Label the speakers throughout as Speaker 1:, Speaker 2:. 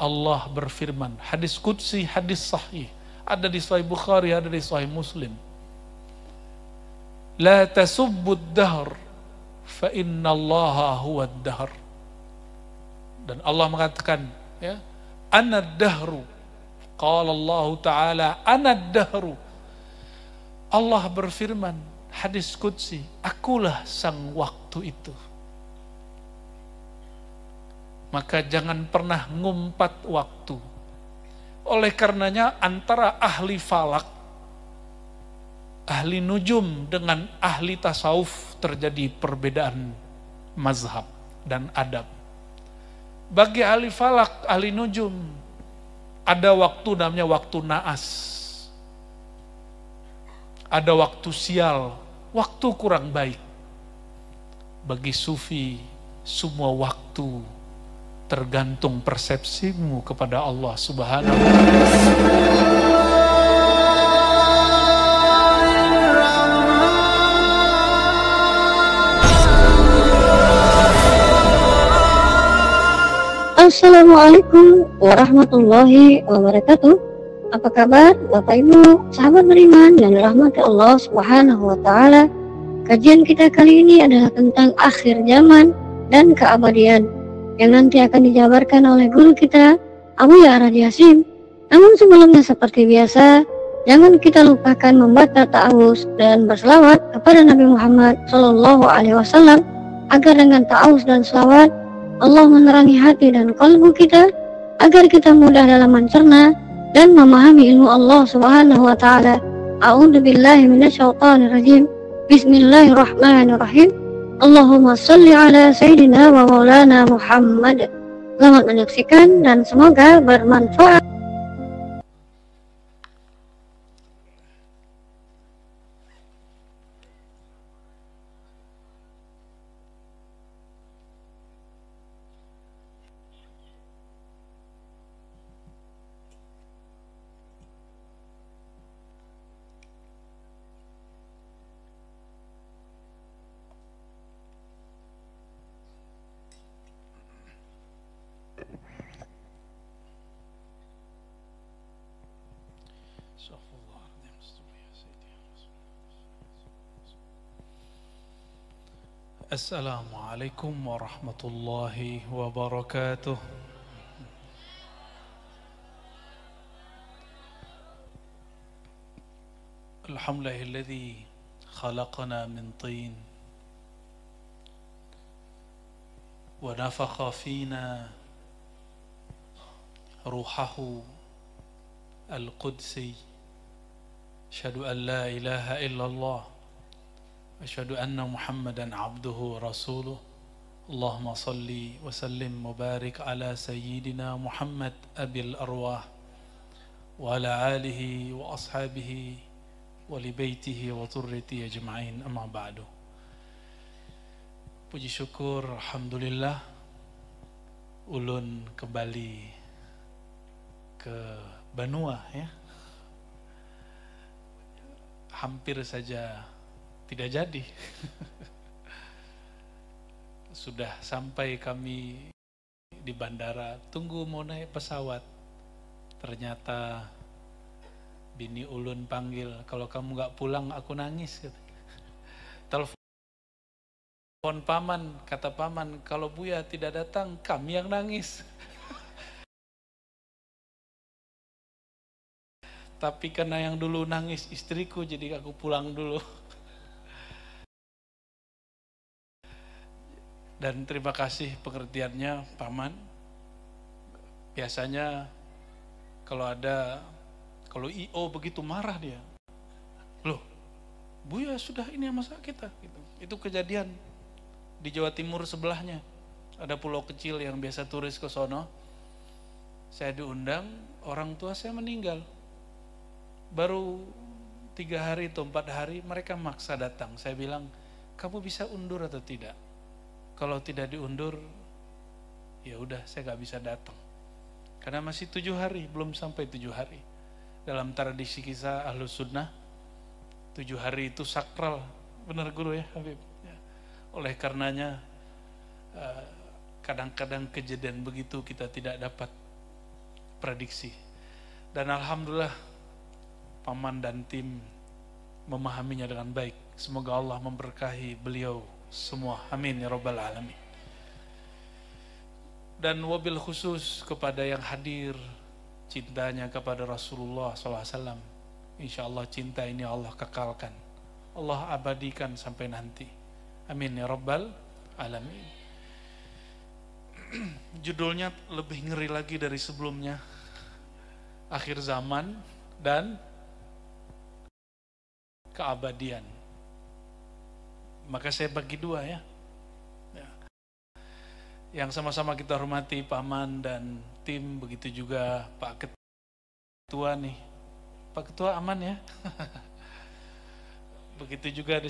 Speaker 1: Allah berfirman, hadis kudsi, hadis sahih, ada di Sahih Bukhari, ada di Sahih Muslim. La tasubbud dahr, fa inna allaha huwa dahr. Dan Allah mengatakan, ya, ana dahru. Qala Allah Ta'ala, ana dahru. Allah berfirman, hadis kudsi, akulah sang waktu itu. Maka jangan pernah ngumpat waktu. Oleh karenanya antara ahli falak, ahli nujum dengan ahli tasawuf terjadi perbedaan mazhab dan adab. Bagi ahli falak, ahli nujum, ada waktu namanya waktu naas. Ada waktu sial, waktu kurang baik. Bagi sufi, semua waktu tergantung persepsimu kepada Allah Subhanahu wa taala.
Speaker 2: Assalamualaikum warahmatullahi wabarakatuh. Apa kabar Bapak Ibu, sahabat beriman dan rahmat Allah Subhanahu wa taala? Kajian kita kali ini adalah tentang akhir zaman dan keabadian yang nanti akan dijabarkan oleh guru kita Abu Ya'rad Yasin. Namun sebelumnya seperti biasa, jangan kita lupakan membaca ta'awuz dan berselawat kepada Nabi Muhammad Shallallahu Alaihi Wasallam agar dengan ta'awuz dan selawat Allah menerangi hati dan kalbu kita agar kita mudah dalam mencerna dan memahami ilmu Allah Subhanahu wa taala. A'udzu. Bismillahirrahmanirrahim. Allahumma salli ala Sayyidina wa maulana Muhammad. Selamat menyaksikan dan semoga bermanfaat.
Speaker 1: السلام عليكم ورحمة الله وبركاته. الحمد لله الذي خلقنا من طين ونفخ فينا روحه القدسي. أشهد أن لا إله إلا الله. أشهد أن محمدا عبده ورسوله. اللهم صل وسلم وبارك على سيدنا محمد أبي الأرواح وعلى آله وأصحابه ولبيته وذريته أجمعين. أما بعد Puji syukur, Alhamdulillah. Ulun kembali ke Banua ya. Hampir saja tidak jadi. Sudah sampai kami di bandara, tunggu mau naik pesawat. Ternyata bini ulun panggil, kalau kamu nggak pulang aku nangis. Telepon paman, kata paman, kalau Buya tidak datang, kami yang nangis. Tapi karena yang dulu nangis istriku, jadi aku pulang dulu. Dan terima kasih pengertiannya paman. Biasanya kalau ada kalau IO begitu marah dia loh Buya sudah ini masalah kita gitu. itu kejadian di Jawa Timur sebelahnya. Ada pulau kecil yang biasa turis ke sono. Saya diundang orang tua saya meninggal. Baru tiga hari atau empat hari mereka maksa datang. Saya bilang kamu bisa undur atau tidak kalau tidak diundur, ya udah saya nggak bisa datang. Karena masih tujuh hari, belum sampai tujuh hari. Dalam tradisi kisah ahlus sunnah, tujuh hari itu sakral. Benar guru ya Habib? Ya. Oleh karenanya, eh, kadang-kadang kejadian begitu kita tidak dapat prediksi. Dan Alhamdulillah paman dan tim memahaminya dengan baik. Semoga Allah memberkahi beliau semua. Amin ya rabbal alamin. Dan wabil khusus kepada yang hadir cintanya kepada Rasulullah SAW. Insya Allah cinta ini Allah kekalkan. Allah abadikan sampai nanti. Amin ya rabbal alamin. Judulnya lebih ngeri lagi dari sebelumnya. Akhir zaman dan keabadian. Maka saya bagi dua ya. ya. Yang sama-sama kita hormati Paman dan tim, begitu juga Pak Ketua nih. Pak Ketua aman ya. begitu juga di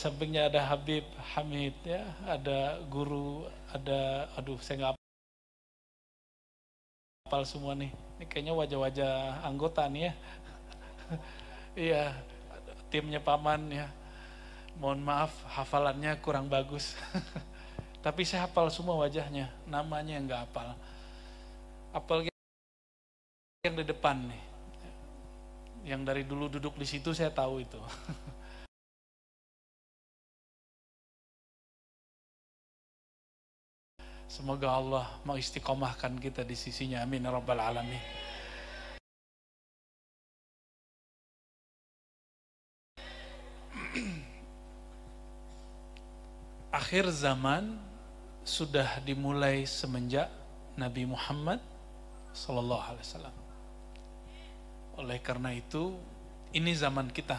Speaker 1: sampingnya ada Habib Hamid ya, ada guru, ada aduh saya nggak apal semua nih. Ini kayaknya wajah-wajah anggota nih ya. Iya, timnya paman ya. Mohon maaf, hafalannya kurang bagus. Tapi saya hafal semua wajahnya, namanya nggak hafal. Apal yang di depan nih. Yang dari dulu duduk di situ saya tahu itu. Semoga Allah mau istiqomahkan kita di sisinya. Amin. Ya Rabbal Alamin. Akhir zaman sudah dimulai semenjak Nabi Muhammad Sallallahu Alaihi Wasallam. Oleh karena itu, ini zaman kita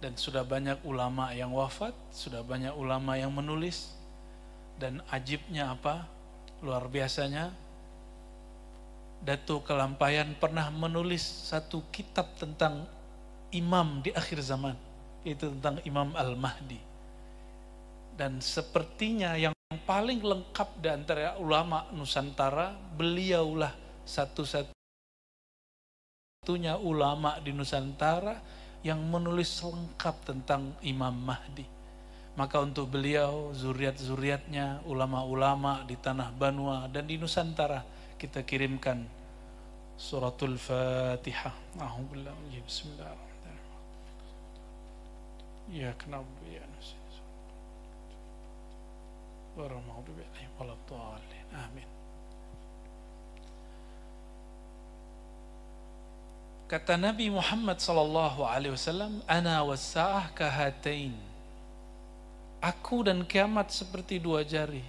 Speaker 1: dan sudah banyak ulama yang wafat, sudah banyak ulama yang menulis dan ajibnya apa? Luar biasanya Datu Kelampayan pernah menulis satu kitab tentang imam di akhir zaman, itu tentang Imam Al-Mahdi dan sepertinya yang paling lengkap di antara ulama Nusantara, beliaulah satu-satunya ulama di Nusantara yang menulis lengkap tentang Imam Mahdi. Maka untuk beliau, zuriat-zuriatnya, ulama-ulama di tanah Banua dan di Nusantara, kita kirimkan suratul Fatihah. Bismillahirrahmanirrahim. Ya kenapa ya. غير المغضوب عليهم ولا الضالين آمين Kata Nabi Muhammad sallallahu alaihi wasallam, "Ana wasa'ah kahatain." Aku dan kiamat seperti dua jari.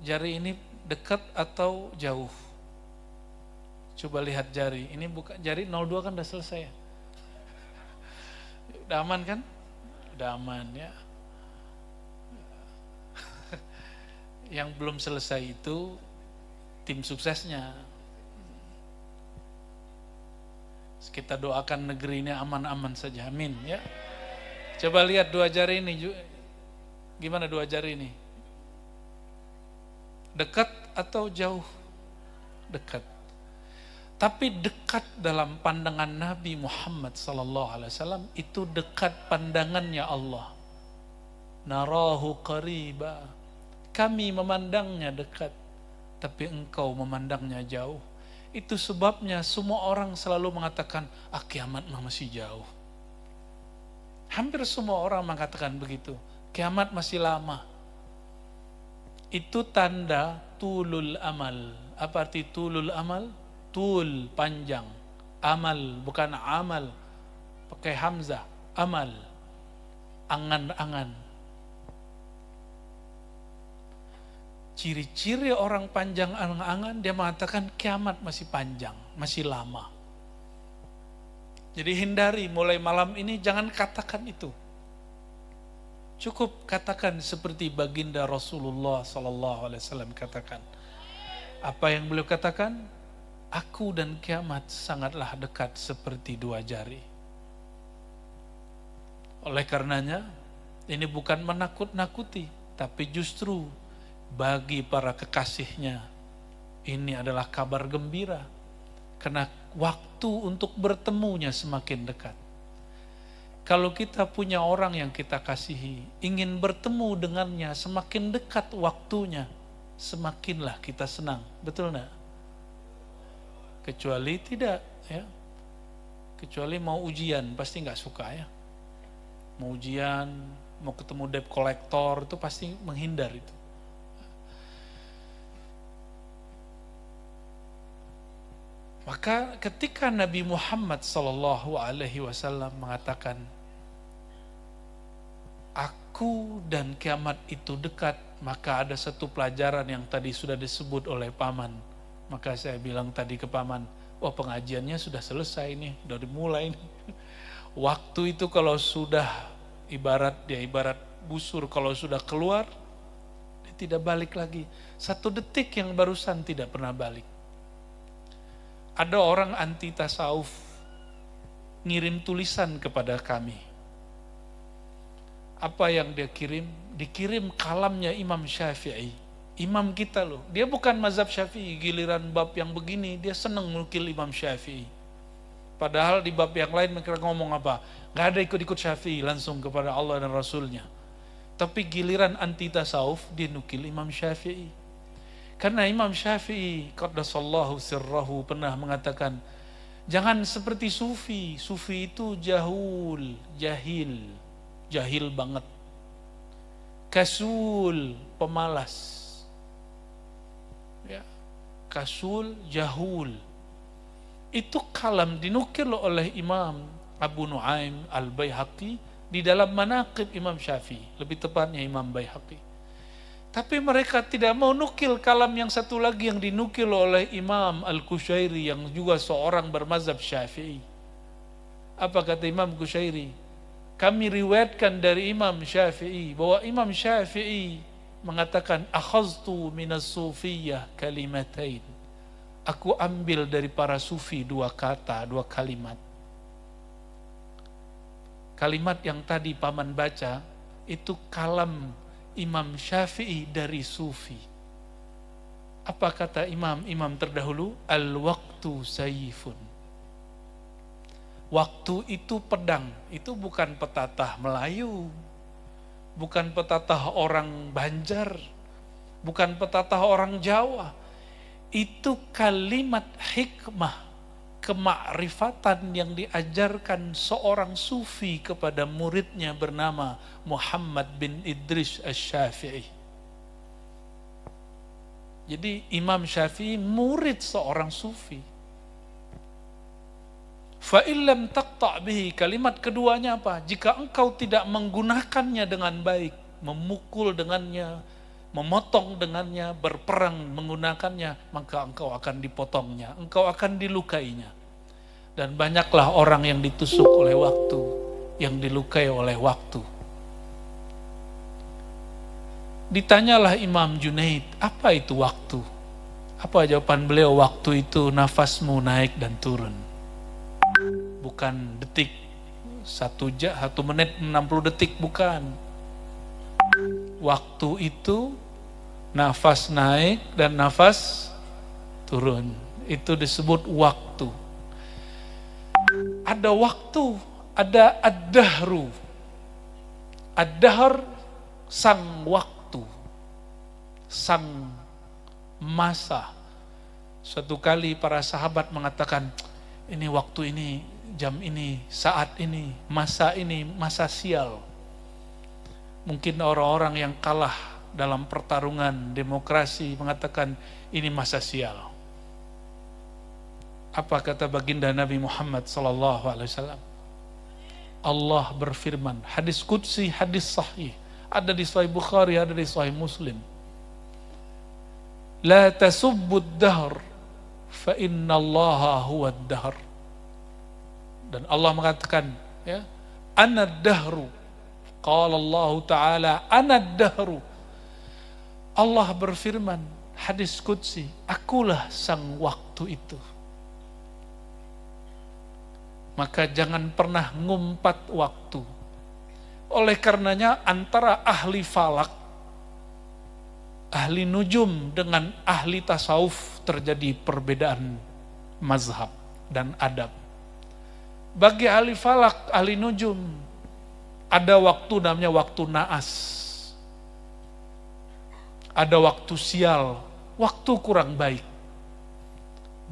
Speaker 1: Jari ini dekat atau jauh? Coba lihat jari. Ini bukan jari 02 kan udah selesai ya. Udah aman kan? Udah aman ya. Yang belum selesai itu tim suksesnya. Kita doakan negeri ini aman-aman saja, amin ya. Coba lihat dua jari ini, gimana dua jari ini? Dekat atau jauh? Dekat. Tapi dekat dalam pandangan Nabi Muhammad sallallahu alaihi wasallam itu dekat pandangannya Allah. Narahu qariba kami memandangnya dekat, tapi engkau memandangnya jauh. Itu sebabnya semua orang selalu mengatakan, ah kiamat masih jauh. Hampir semua orang mengatakan begitu. Kiamat masih lama. Itu tanda tulul amal. Apa arti tulul amal? Tul, panjang. Amal, bukan amal. Pakai hamzah. Amal. Angan-angan ciri-ciri orang panjang angan-angan, dia mengatakan kiamat masih panjang, masih lama. Jadi hindari mulai malam ini jangan katakan itu. Cukup katakan seperti baginda Rasulullah Sallallahu Alaihi Wasallam katakan. Apa yang beliau katakan? Aku dan kiamat sangatlah dekat seperti dua jari. Oleh karenanya, ini bukan menakut-nakuti, tapi justru bagi para kekasihnya ini adalah kabar gembira karena waktu untuk bertemunya semakin dekat. Kalau kita punya orang yang kita kasihi, ingin bertemu dengannya semakin dekat waktunya, semakinlah kita senang. Betul nggak? Kecuali tidak, ya. Kecuali mau ujian, pasti nggak suka ya. Mau ujian, mau ketemu debt collector, itu pasti menghindar itu. Maka ketika Nabi Muhammad Sallallahu Alaihi Wasallam mengatakan, aku dan kiamat itu dekat, maka ada satu pelajaran yang tadi sudah disebut oleh paman. Maka saya bilang tadi ke paman, oh pengajiannya sudah selesai nih, sudah dimulai nih. Waktu itu kalau sudah ibarat dia ibarat busur kalau sudah keluar, dia tidak balik lagi. Satu detik yang barusan tidak pernah balik ada orang anti tasawuf ngirim tulisan kepada kami. Apa yang dia kirim? Dikirim kalamnya Imam Syafi'i. Imam kita loh. Dia bukan mazhab Syafi'i. Giliran bab yang begini, dia senang nukil Imam Syafi'i. Padahal di bab yang lain mereka ngomong apa? Gak ada ikut-ikut Syafi'i langsung kepada Allah dan Rasulnya. Tapi giliran anti tasawuf, dia nukil Imam Syafi'i. Karena Imam Syafi'i qaddasallahu sirrahu pernah mengatakan jangan seperti sufi. Sufi itu jahul, jahil, jahil banget. Kasul, pemalas. Ya. Kasul, jahul. Itu kalam dinukil oleh Imam Abu Nuaim Al-Baihaqi di dalam manaqib Imam Syafi'i, lebih tepatnya Imam Baihaqi. Tapi mereka tidak mau nukil kalam yang satu lagi yang dinukil oleh Imam Al-Kushairi yang juga seorang bermazhab syafi'i. Apa kata Imam Kushairi? Kami riwayatkan dari Imam Syafi'i bahwa Imam Syafi'i mengatakan akhaztu minas sufiyah kalimatain. Aku ambil dari para sufi dua kata, dua kalimat. Kalimat yang tadi paman baca itu kalam Imam Syafi'i dari Sufi. Apa kata imam-imam terdahulu? Al-waktu sayifun. Waktu itu pedang, itu bukan petatah Melayu, bukan petatah orang Banjar, bukan petatah orang Jawa. Itu kalimat hikmah kemakrifatan yang diajarkan seorang sufi kepada muridnya bernama Muhammad bin Idris Asy-Syafi'i. Jadi Imam Syafi'i murid seorang sufi. Fa illam taqta' bihi kalimat keduanya apa? Jika engkau tidak menggunakannya dengan baik, memukul dengannya, memotong dengannya, berperang menggunakannya, maka engkau akan dipotongnya, engkau akan dilukainya. Dan banyaklah orang yang ditusuk oleh waktu, yang dilukai oleh waktu. Ditanyalah Imam Junaid, apa itu waktu? Apa jawaban beliau? Waktu itu nafasmu naik dan turun. Bukan detik, satu jam, satu menit 60 detik, bukan. Waktu itu nafas naik dan nafas turun. Itu disebut waktu ada waktu, ada ad-dahru. Ad-dahr sang waktu, sang masa. Suatu kali para sahabat mengatakan, ini waktu ini, jam ini, saat ini, masa ini, masa sial. Mungkin orang-orang yang kalah dalam pertarungan demokrasi mengatakan ini masa sial apa kata baginda Nabi Muhammad sallallahu alaihi wasallam? Allah berfirman, hadis qudsi, hadis sahih, ada di Sahih Bukhari, ada di Sahih Muslim. La tasubbud dahr fa inna Allah huwa dahr. Dan Allah mengatakan, ya, ana dahru. Qala Allah Ta'ala, ana dahru. Allah berfirman, hadis qudsi, akulah sang waktu itu maka jangan pernah ngumpat waktu. Oleh karenanya antara ahli falak, ahli nujum dengan ahli tasawuf terjadi perbedaan mazhab dan adab. Bagi ahli falak, ahli nujum, ada waktu namanya waktu naas. ada waktu sial, waktu kurang baik.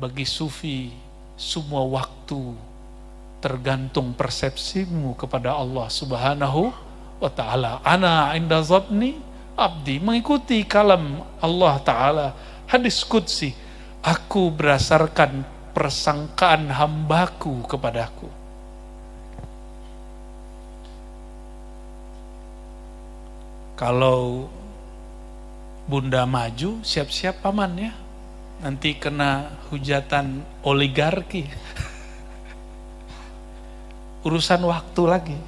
Speaker 1: Bagi sufi, semua waktu tergantung persepsimu kepada Allah Subhanahu wa taala. Ana inda zabni abdi mengikuti kalam Allah taala. Hadis qudsi, aku berdasarkan persangkaan hambaku kepadaku. Kalau bunda maju, siap-siap paman ya. Nanti kena hujatan oligarki. Urusan waktu lagi.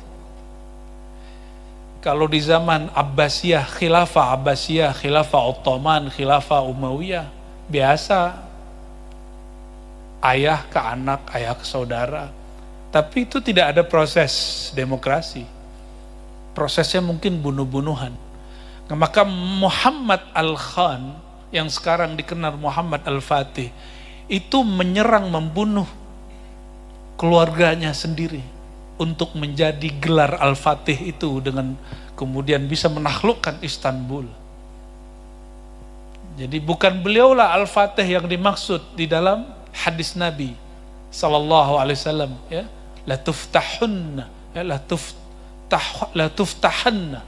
Speaker 1: Kalau di zaman Abbasiyah, khilafah Abbasiyah, khilafah Ottoman, khilafah Umayyah, biasa ayah ke anak, ayah ke saudara. Tapi itu tidak ada proses demokrasi prosesnya mungkin bunuh-bunuhan. Maka Muhammad Al-Khan yang sekarang dikenal Muhammad Al-Fatih itu menyerang membunuh keluarganya sendiri untuk menjadi gelar Al-Fatih itu dengan kemudian bisa menaklukkan Istanbul. Jadi bukan beliaulah Al-Fatih yang dimaksud di dalam hadis Nabi sallallahu alaihi wasallam ya. La tuftahunna ya la tuft la tuftahanna.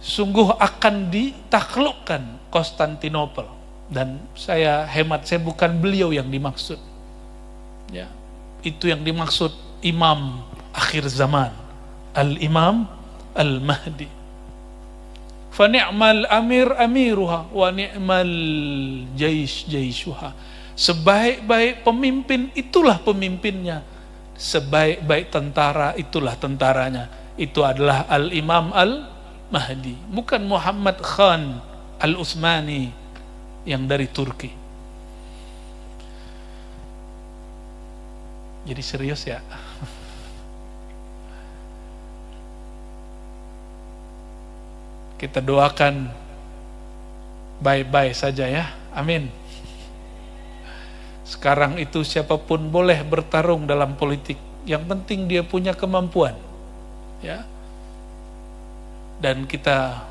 Speaker 1: Sungguh akan ditaklukkan Konstantinopel. Dan saya hemat saya bukan beliau yang dimaksud. Ya. Itu yang dimaksud imam akhir zaman al imam al mahdi fa ni'mal amir amiruha wa ni'mal jais jaisuha sebaik-baik pemimpin itulah pemimpinnya sebaik-baik tentara itulah tentaranya. Itu adalah Al-Imam Al-Mahdi. Bukan Muhammad Khan Al-Utsmani yang dari Turki. Jadi serius ya. Kita doakan baik-baik saja ya. Amin. Sekarang itu siapa pun boleh bertarung dalam politik. Yang penting dia punya kemampuan. Ya. Dan kita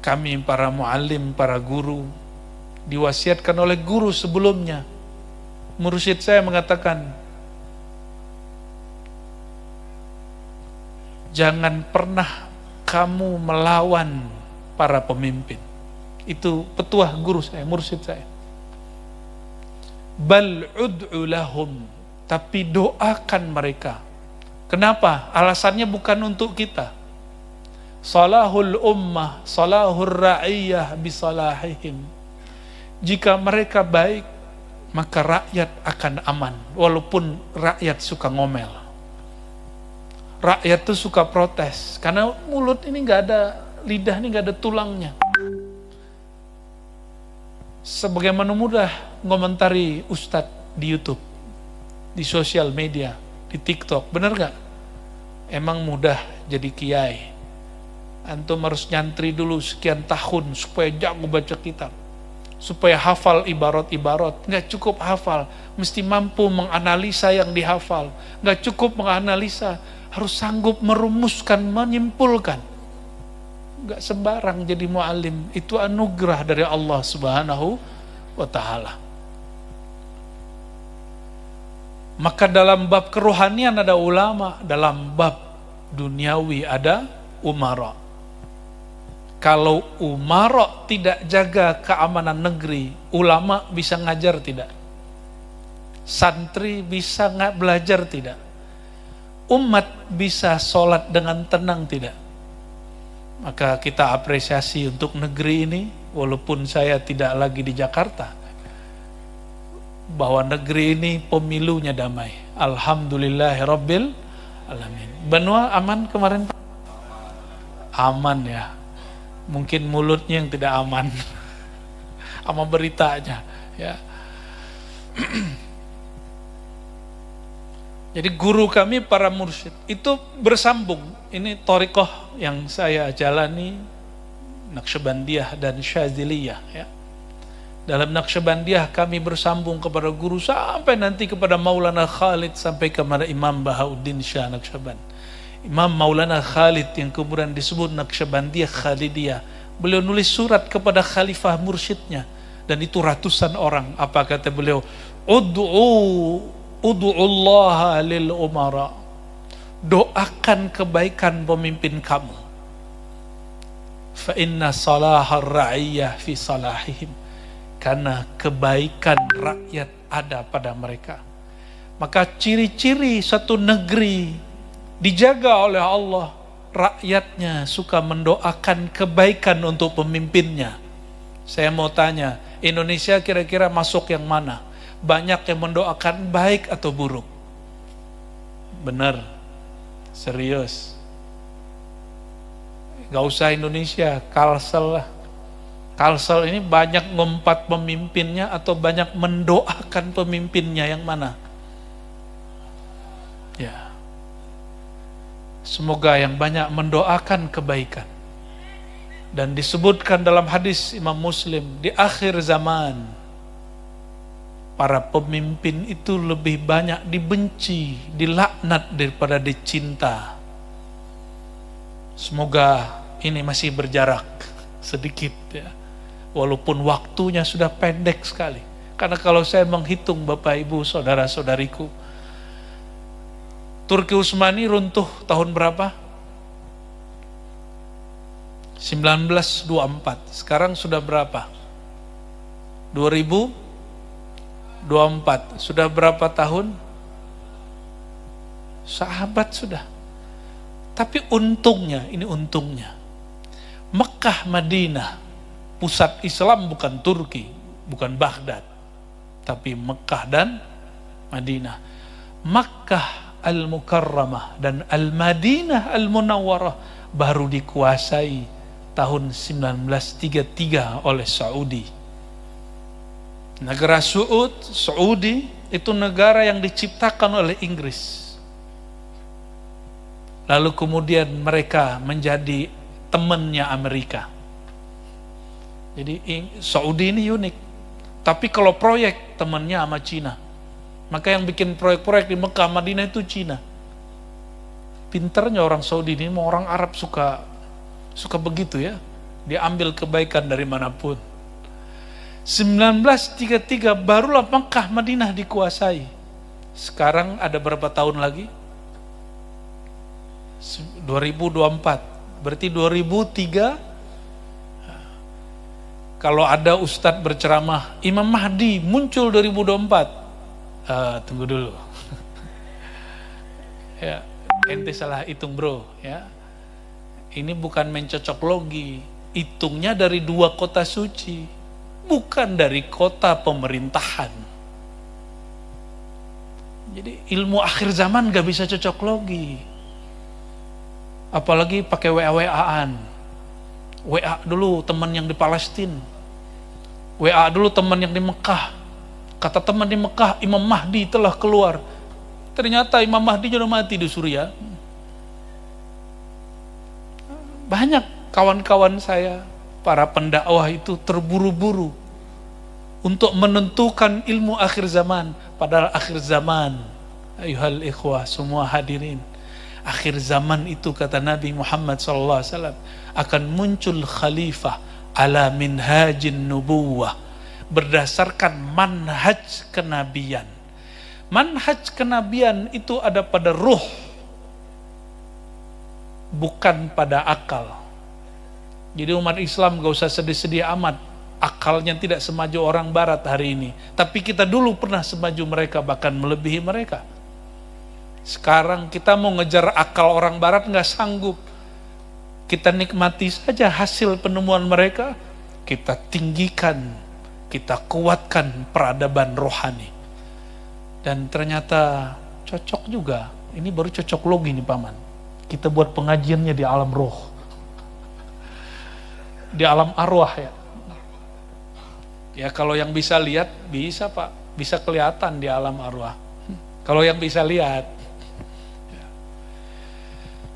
Speaker 1: kami para muallim, para guru diwasiatkan oleh guru sebelumnya. Mursyid saya mengatakan jangan pernah kamu melawan para pemimpin. Itu petuah guru saya, mursyid saya. Bal ud'u lahum tapi doakan mereka. Kenapa? Alasannya bukan untuk kita. Salahul ummah salahur ra'iyah bisalahihim jika mereka baik maka rakyat akan aman walaupun rakyat suka ngomel rakyat tuh suka protes karena mulut ini nggak ada lidah ini nggak ada tulangnya sebagaimana mudah ngomentari ustadz di YouTube, di sosial media, di TikTok, bener gak? Emang mudah jadi kiai. Antum harus nyantri dulu sekian tahun supaya jago baca kitab. Supaya hafal ibarat-ibarat. Nggak cukup hafal, mesti mampu menganalisa yang dihafal. Nggak cukup menganalisa, harus sanggup merumuskan, menyimpulkan nggak sembarang jadi muallim itu anugerah dari Allah Subhanahu wa taala. Maka dalam bab kerohanian ada ulama, dalam bab duniawi ada umara. Kalau umara tidak jaga keamanan negeri, ulama bisa ngajar tidak? Santri bisa nggak belajar tidak? Umat bisa sholat dengan tenang tidak? Maka kita apresiasi untuk negeri ini, walaupun saya tidak lagi di Jakarta, bahwa negeri ini pemilunya damai. Alhamdulillah Rabbil Alamin. Benua aman kemarin? Aman ya. Mungkin mulutnya yang tidak aman. Sama beritanya. Ya. Jadi guru kami para mursyid itu bersambung. Ini torikoh yang saya jalani Naqsyabandiyah dan Syaziliyah ya. Dalam Naqsyabandiyah kami bersambung kepada guru sampai nanti kepada Maulana Khalid sampai kepada Imam Bahauddin Syah Naqsyaban. Imam Maulana Khalid yang kemudian disebut Naqsyabandiyah Khalidiyah. Beliau nulis surat kepada khalifah mursyidnya dan itu ratusan orang. Apa kata beliau? Ud'u ud'ullaha lil umara. Doakan kebaikan pemimpin kamu. Fa inna salahar ra'iyah fi salahihim. Karena kebaikan rakyat ada pada mereka. Maka ciri-ciri satu negeri dijaga oleh Allah, rakyatnya suka mendoakan kebaikan untuk pemimpinnya. Saya mau tanya, Indonesia kira-kira masuk yang mana? Banyak yang mendoakan baik atau buruk? Benar, serius. Gak usah Indonesia, Kalsel lah. Kalsel ini banyak ngumpat pemimpinnya atau banyak mendoakan pemimpinnya yang mana? Ya. Semoga yang banyak mendoakan kebaikan. Dan disebutkan dalam hadis Imam Muslim, di akhir zaman, para pemimpin itu lebih banyak dibenci, dilaknat daripada dicinta. Semoga ini masih berjarak sedikit ya. Walaupun waktunya sudah pendek sekali. Karena kalau saya menghitung Bapak Ibu, Saudara-saudariku, Turki Utsmani runtuh tahun berapa? 1924. Sekarang sudah berapa? 2024. Sudah berapa tahun? Sahabat sudah. Tapi untungnya, ini untungnya. Mekah, Madinah, pusat Islam bukan Turki, bukan Baghdad. Tapi Mekah dan Madinah. Makkah Al-Mukarramah dan Al-Madinah Al-Munawwarah baru dikuasai tahun 1933 oleh Saudi. Negara Saud, Saudi itu negara yang diciptakan oleh Inggris. Lalu kemudian mereka menjadi temannya Amerika. Jadi Saudi ini unik. Tapi kalau proyek temannya sama Cina. Maka yang bikin proyek-proyek di Mekah, Madinah itu Cina. Pinternya orang Saudi ini, orang Arab suka suka begitu ya. Dia ambil kebaikan dari mana pun. 1933 barulah Mekah, Madinah dikuasai. Sekarang ada berapa tahun lagi? 2024. Berarti 2003 kalau ada ustadz berceramah, Imam Mahdi muncul 2024 uh, tunggu dulu. ya, ente salah hitung bro, ya. Ini bukan mencocok logi, hitungnya dari dua kota suci, bukan dari kota pemerintahan. Jadi ilmu akhir zaman gak bisa cocok logi. Apalagi pakai WA-WA-an. WA dulu teman yang di Palestina. WA dulu teman yang di Mekah Kata teman di Mekah, Imam Mahdi telah keluar. Ternyata Imam Mahdi sudah mati di Suria. Banyak kawan-kawan saya, para pendakwah itu terburu-buru untuk menentukan ilmu akhir zaman. Padahal akhir zaman, ayuhal ikhwah, semua hadirin. Akhir zaman itu kata Nabi Muhammad SAW akan muncul khalifah ala minhajin nubuwah berdasarkan manhaj kenabian. Manhaj kenabian itu ada pada ruh, bukan pada akal. Jadi umat Islam gak usah sedih-sedih amat, akalnya tidak semaju orang barat hari ini. Tapi kita dulu pernah semaju mereka, bahkan melebihi mereka. Sekarang kita mau ngejar akal orang barat nggak sanggup. Kita nikmati saja hasil penemuan mereka, kita tinggikan kita kuatkan peradaban rohani. Dan ternyata cocok juga. Ini baru cocok logi nih paman. Kita buat pengajiannya di alam roh. Di alam arwah ya. Ya kalau yang bisa lihat bisa pak, bisa kelihatan di alam arwah. Kalau yang bisa lihat.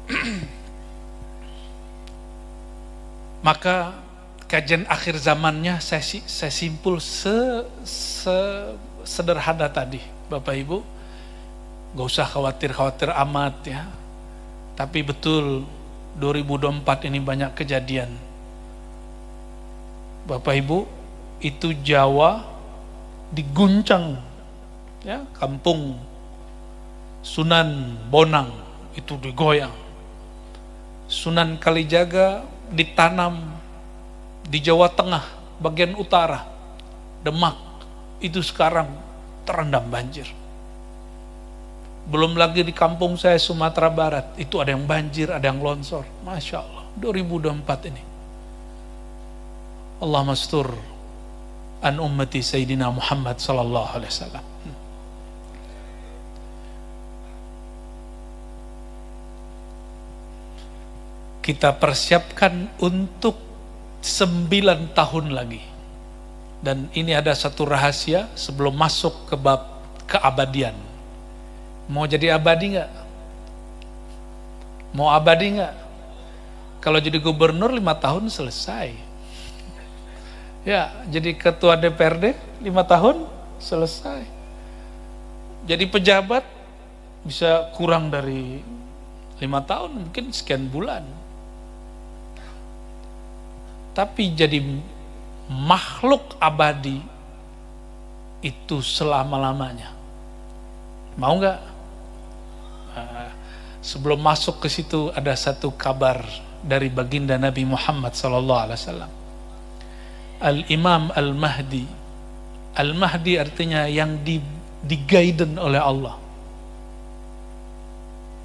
Speaker 1: Maka kajian akhir zamannya saya, saya simpul se, se sederhana tadi Bapak Ibu gak usah khawatir-khawatir amat ya Tapi betul 2024 ini banyak kejadian. Bapak Ibu, itu Jawa diguncang ya, kampung Sunan Bonang itu digoyang. Sunan Kalijaga ditanam di Jawa Tengah, bagian utara, Demak, itu sekarang terendam banjir. Belum lagi di kampung saya Sumatera Barat, itu ada yang banjir, ada yang longsor. Masya Allah, 2024 ini. Allah mastur an ummati Sayyidina Muhammad sallallahu alaihi wasallam. Kita persiapkan untuk sembilan tahun lagi. Dan ini ada satu rahasia sebelum masuk ke bab keabadian Mau jadi abadi nggak? Mau abadi nggak? Kalau jadi gubernur lima tahun selesai. Ya, jadi ketua DPRD lima tahun selesai. Jadi pejabat bisa kurang dari lima tahun, mungkin sekian bulan. Tapi jadi makhluk abadi itu selama-lamanya. Mau nggak? sebelum masuk ke situ ada satu kabar dari baginda Nabi Muhammad sallallahu alaihi wasallam. Al-Imam Al-Mahdi. Al-Mahdi artinya yang di diguiden oleh Allah.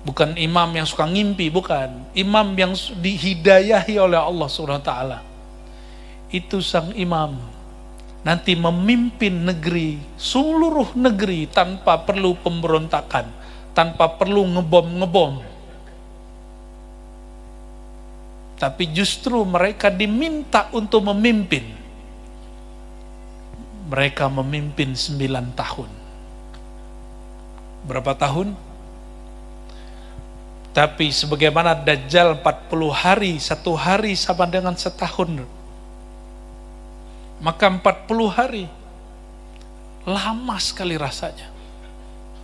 Speaker 1: Bukan imam yang suka ngimpi, bukan. Imam yang dihidayahi oleh Allah taala. Itu sang imam nanti memimpin negeri, seluruh negeri tanpa perlu pemberontakan tanpa perlu ngebom-ngebom. Tapi justru mereka diminta untuk memimpin. Mereka memimpin sembilan tahun. Berapa tahun? Tapi sebagaimana Dajjal 40 hari, satu hari sama dengan setahun. Maka 40 hari, lama sekali rasanya.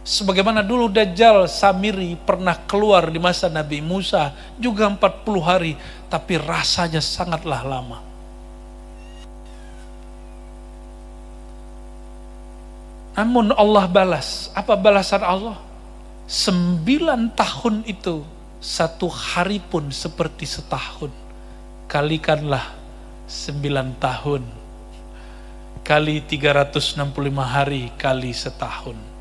Speaker 1: Sebagaimana dulu Dajjal Samiri pernah keluar di masa Nabi Musa juga 40 hari, tapi rasanya sangatlah lama. Namun Allah balas. Apa balasan Allah? Sembilan tahun itu, satu hari pun seperti setahun. Kalikanlah sembilan tahun. Kali 365 hari, kali setahun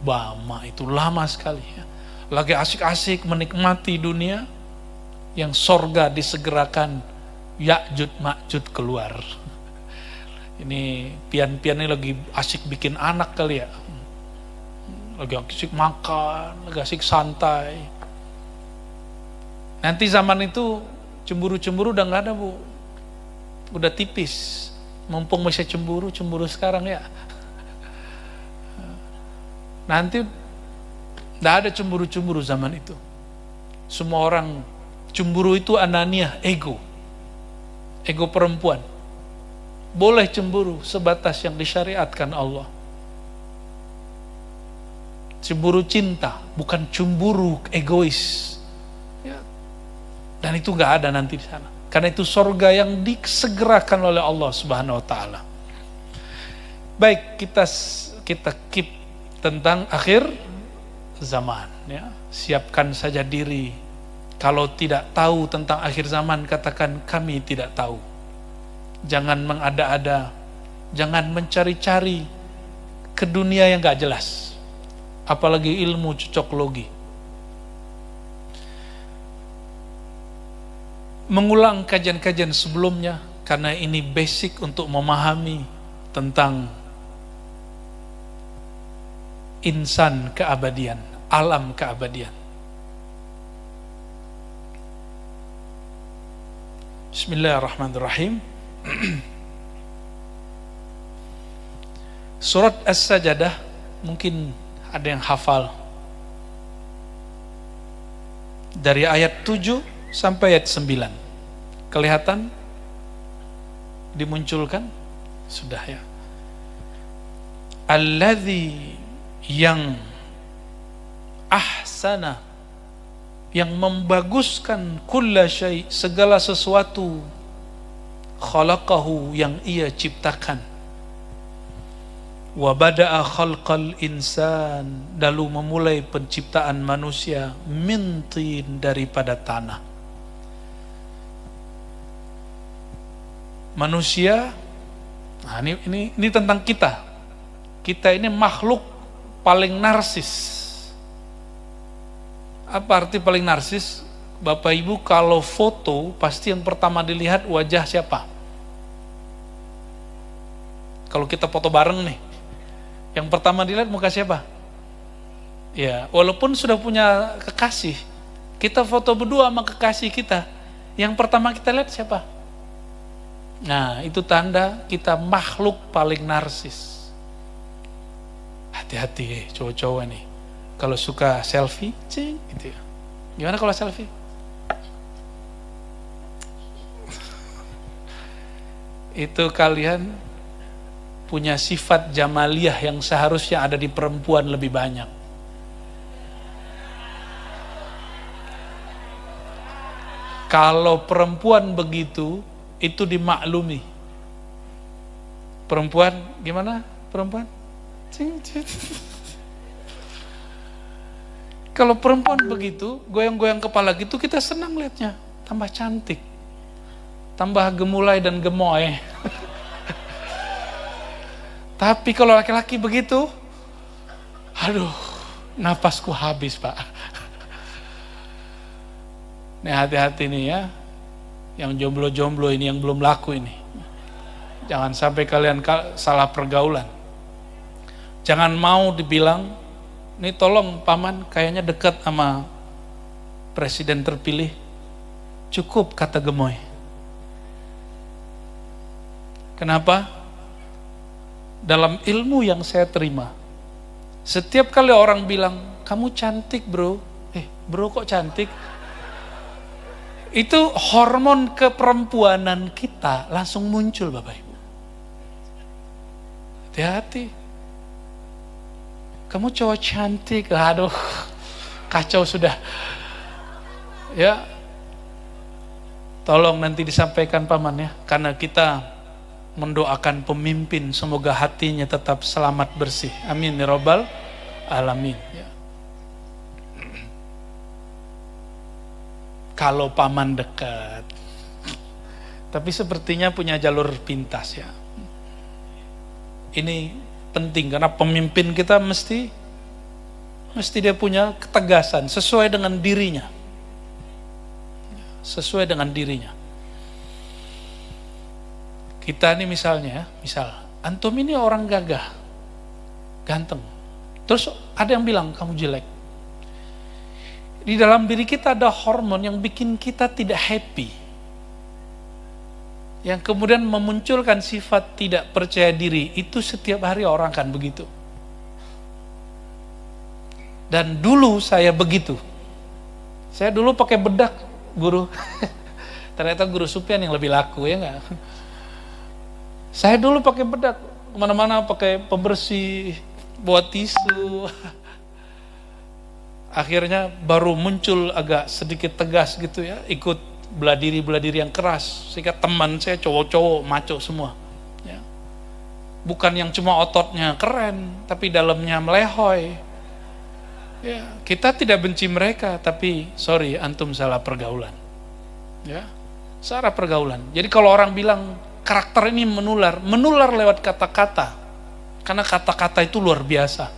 Speaker 1: Bama itu lama sekali ya. Lagi asik-asik menikmati dunia yang sorga disegerakan Ya'jud Ma'jud keluar. Ini pian-pian ini lagi asik bikin anak kali ya. Lagi asik makan, lagi asik santai. Nanti zaman itu cemburu-cemburu udah nggak ada bu. Udah tipis. Mumpung masih cemburu, cemburu sekarang ya. Nanti tidak ada cemburu-cemburu zaman itu. Semua orang cemburu itu anania, ego. Ego perempuan. Boleh cemburu sebatas yang disyariatkan Allah. Cemburu cinta, bukan cemburu egois. Ya. Dan itu nggak ada nanti di sana. Karena itu sorga yang disegerakan oleh Allah Subhanahu Wa Taala. Baik, kita kita keep tentang akhir zaman ya siapkan saja diri kalau tidak tahu tentang akhir zaman katakan kami tidak tahu jangan mengada-ada jangan mencari-cari ke dunia yang gak jelas apalagi ilmu cocok logi mengulang kajian-kajian sebelumnya karena ini basic untuk memahami tentang insan keabadian, alam keabadian. Bismillahirrahmanirrahim. Surat As-Sajadah mungkin ada yang hafal. Dari ayat 7 sampai ayat 9. Kelihatan dimunculkan? Sudah ya. Alladzi yang ahsana yang membaguskan kulla syai segala sesuatu khalaqahu yang ia ciptakan. Wa bada'a khalqal insan lalu memulai penciptaan manusia mintin daripada tanah. Manusia nah ini ini ini tentang kita. Kita ini makhluk paling narsis. Apa arti paling narsis? Bapak Ibu kalau foto pasti yang pertama dilihat wajah siapa? Kalau kita foto bareng nih, yang pertama dilihat muka siapa? Ya, walaupun sudah punya kekasih, kita foto berdua sama kekasih kita, yang pertama kita lihat siapa? Nah, itu tanda kita makhluk paling narsis. Hati-hati, eh, cowok-cowok nih kalau suka selfie, cing, gitu ya. Gimana kalau selfie? Itu kalian punya sifat jamaliyah yang seharusnya ada di perempuan lebih banyak. Kalau perempuan begitu, itu dimaklumi. Perempuan, gimana perempuan? Cing. Kalau perempuan begitu, goyang-goyang kepala gitu kita senang lihatnya, tambah cantik. Tambah gemulai dan gemoy. Tapi kalau laki-laki begitu, aduh, napasku habis pak. Nih hati-hati nih ya, yang jomblo-jomblo ini, yang belum laku ini. Jangan sampai kalian salah pergaulan. Jangan mau dibilang ini tolong paman kayaknya dekat sama presiden terpilih. Cukup kata gemoy. Kenapa? Dalam ilmu yang saya terima, setiap kali orang bilang, kamu cantik bro, eh bro kok cantik? Itu hormon keperempuanan kita langsung muncul Bapak Ibu. Hati-hati kamu cowok cantik, aduh, kacau sudah. Ya, tolong nanti disampaikan paman ya, karena kita mendoakan pemimpin semoga hatinya tetap selamat bersih. Amin ya robbal alamin. Ya. Kalau paman dekat, tapi sepertinya punya jalur pintas ya. Ini penting karena pemimpin kita mesti mesti dia punya ketegasan sesuai dengan dirinya. Sesuai dengan dirinya. Kita ini misalnya, misal antum ini orang gagah, ganteng. Terus ada yang bilang kamu jelek. Di dalam diri kita ada hormon yang bikin kita tidak happy yang kemudian memunculkan sifat tidak percaya diri, itu setiap hari orang kan begitu. Dan dulu saya begitu. Saya dulu pakai bedak, guru. Ternyata guru Supian yang lebih laku ya enggak? Saya dulu pakai bedak, ke mana-mana pakai pembersih, buat tisu. Akhirnya baru muncul agak sedikit tegas gitu ya, ikut beladiri-beladiri yang keras sehingga teman saya cowok-cowok maco semua ya. bukan yang cuma ototnya keren tapi dalamnya melehoy ya kita tidak benci mereka tapi sorry antum salah pergaulan ya salah pergaulan jadi kalau orang bilang karakter ini menular menular lewat kata-kata karena kata-kata itu luar biasa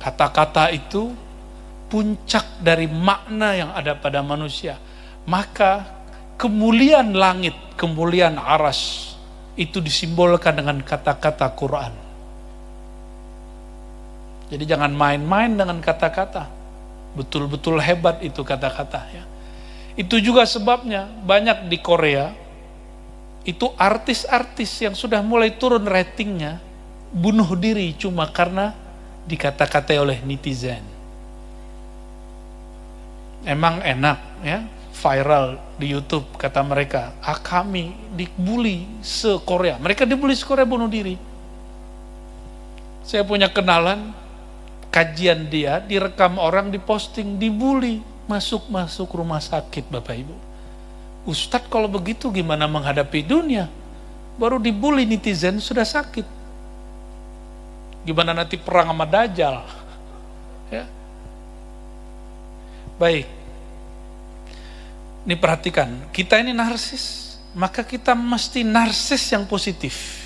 Speaker 1: kata-kata itu puncak dari makna yang ada pada manusia maka kemuliaan langit, kemuliaan aras itu disimbolkan dengan kata-kata Quran. Jadi jangan main-main dengan kata-kata. Betul-betul hebat itu kata-kata ya. Itu juga sebabnya banyak di Korea itu artis-artis yang sudah mulai turun ratingnya bunuh diri cuma karena dikata-katai oleh netizen. Emang enak ya, viral di YouTube kata mereka, ah kami dibully se-Korea. Mereka dibully se-Korea bunuh diri. Saya punya kenalan, kajian dia direkam orang diposting, dibully. masuk-masuk rumah sakit Bapak Ibu. Ustadz kalau begitu gimana menghadapi dunia? Baru dibully netizen sudah sakit. Gimana nanti perang sama Dajjal? Ya. Baik. Ini perhatikan, kita ini narsis, maka kita mesti narsis yang positif.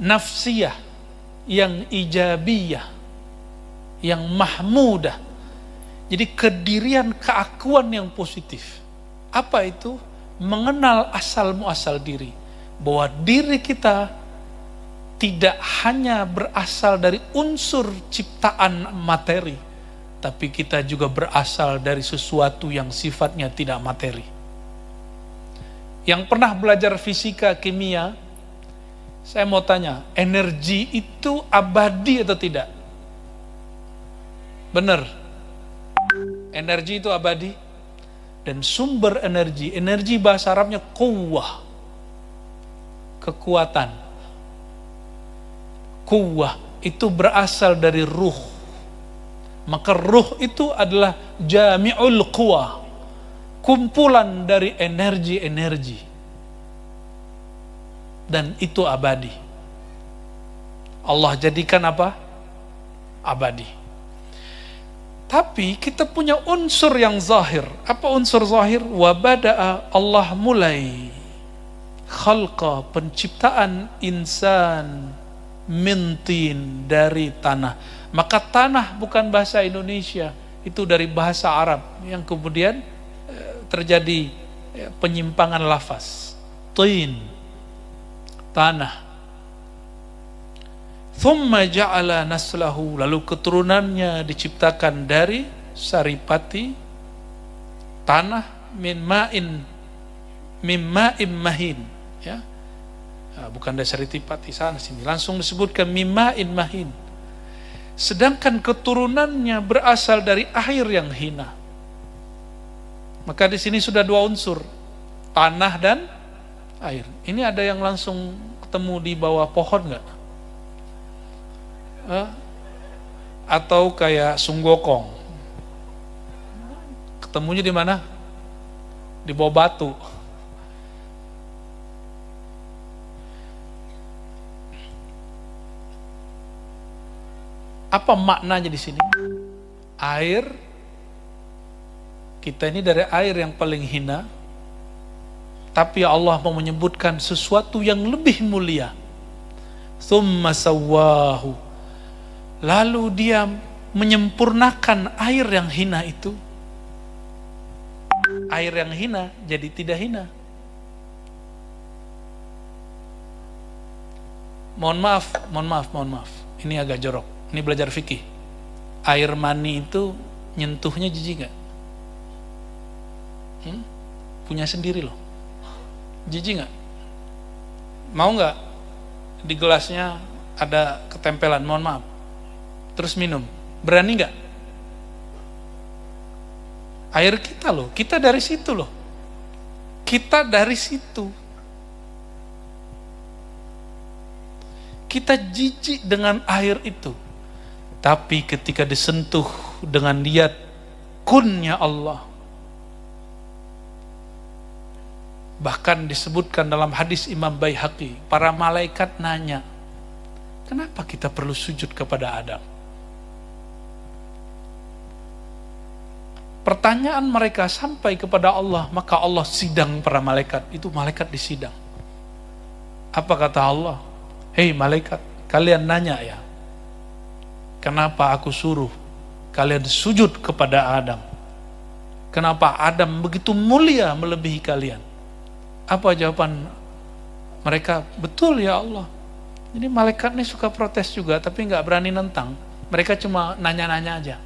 Speaker 1: Nafsiyah yang ijabiyah, yang mahmudah. Jadi kedirian keakuan yang positif. Apa itu? Mengenal asal muasal diri. Bahwa diri kita tidak hanya berasal dari unsur ciptaan materi, tapi kita juga berasal dari sesuatu yang sifatnya tidak materi. Yang pernah belajar fisika, kimia, saya mau tanya, energi itu abadi atau tidak? Benar. Energi itu abadi. Dan sumber energi, energi bahasa Arabnya kuwah. Kekuatan. Kuwah itu berasal dari ruh maka ruh itu adalah jami'ul quwa. Kumpulan dari energi-energi. Dan itu abadi. Allah jadikan apa? Abadi. Tapi kita punya unsur yang zahir. Apa unsur zahir? Wabada'a Allah mulai khalqa penciptaan insan mintin dari tanah maka tanah bukan bahasa Indonesia, itu dari bahasa Arab yang kemudian eh, terjadi eh, penyimpangan lafaz. Tin, tanah. Thumma ja'ala naslahu, lalu keturunannya diciptakan dari saripati, tanah, min ma'in, min ma'in mahin. Ya. Ah, bukan dari saripati sana sini, langsung disebutkan mima'in mahin sedangkan keturunannya berasal dari air yang hina. Maka di sini sudah dua unsur, tanah dan air. Ini ada yang langsung ketemu di bawah pohon nggak? Eh? Atau kayak sunggokong? Ketemunya di mana? Di bawah batu. Apa maknanya di sini? Air kita ini dari air yang paling hina, tapi Allah mau menyebutkan sesuatu yang lebih mulia. Thumma sawahu. Lalu dia menyempurnakan air yang hina itu. Air yang hina jadi tidak hina. Mohon maaf, mohon maaf, mohon maaf. Ini agak jorok. Ini belajar fikih. Air mani itu nyentuhnya jijik gak? Hmm? Punya sendiri loh. Jijik gak? Mau gak di gelasnya ada ketempelan, mohon maaf. Terus minum. Berani gak? Air kita loh, kita dari situ loh. Kita dari situ. Kita jijik dengan air itu. Tapi ketika disentuh dengan lihat kunnya Allah. Bahkan disebutkan dalam hadis Imam Baihaqi, para malaikat nanya, kenapa kita perlu sujud kepada Adam? Pertanyaan mereka sampai kepada Allah, maka Allah sidang para malaikat. Itu malaikat disidang. Apa kata Allah? Hei malaikat, kalian nanya ya, Kenapa aku suruh kalian sujud kepada Adam? Kenapa Adam begitu mulia melebihi kalian? Apa jawaban mereka? Betul ya Allah. Jadi malaikat ini suka protes juga, tapi nggak berani nentang. Mereka cuma nanya-nanya aja.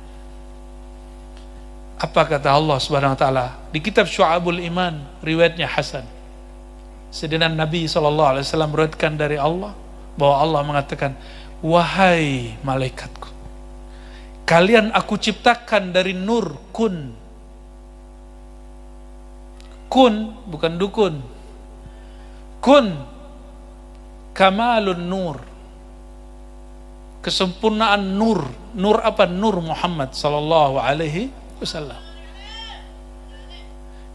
Speaker 1: Apa kata Allah Subhanahu wa taala di kitab Syu'abul Iman, riwayatnya Hasan. Sedangkan Nabi SAW meriwayatkan dari Allah bahwa Allah mengatakan, Wahai malaikatku, kalian aku ciptakan dari nur kun. Kun bukan dukun. Kun kamalun nur. kesempurnaan nur. Nur apa? Nur Muhammad sallallahu alaihi wasallam.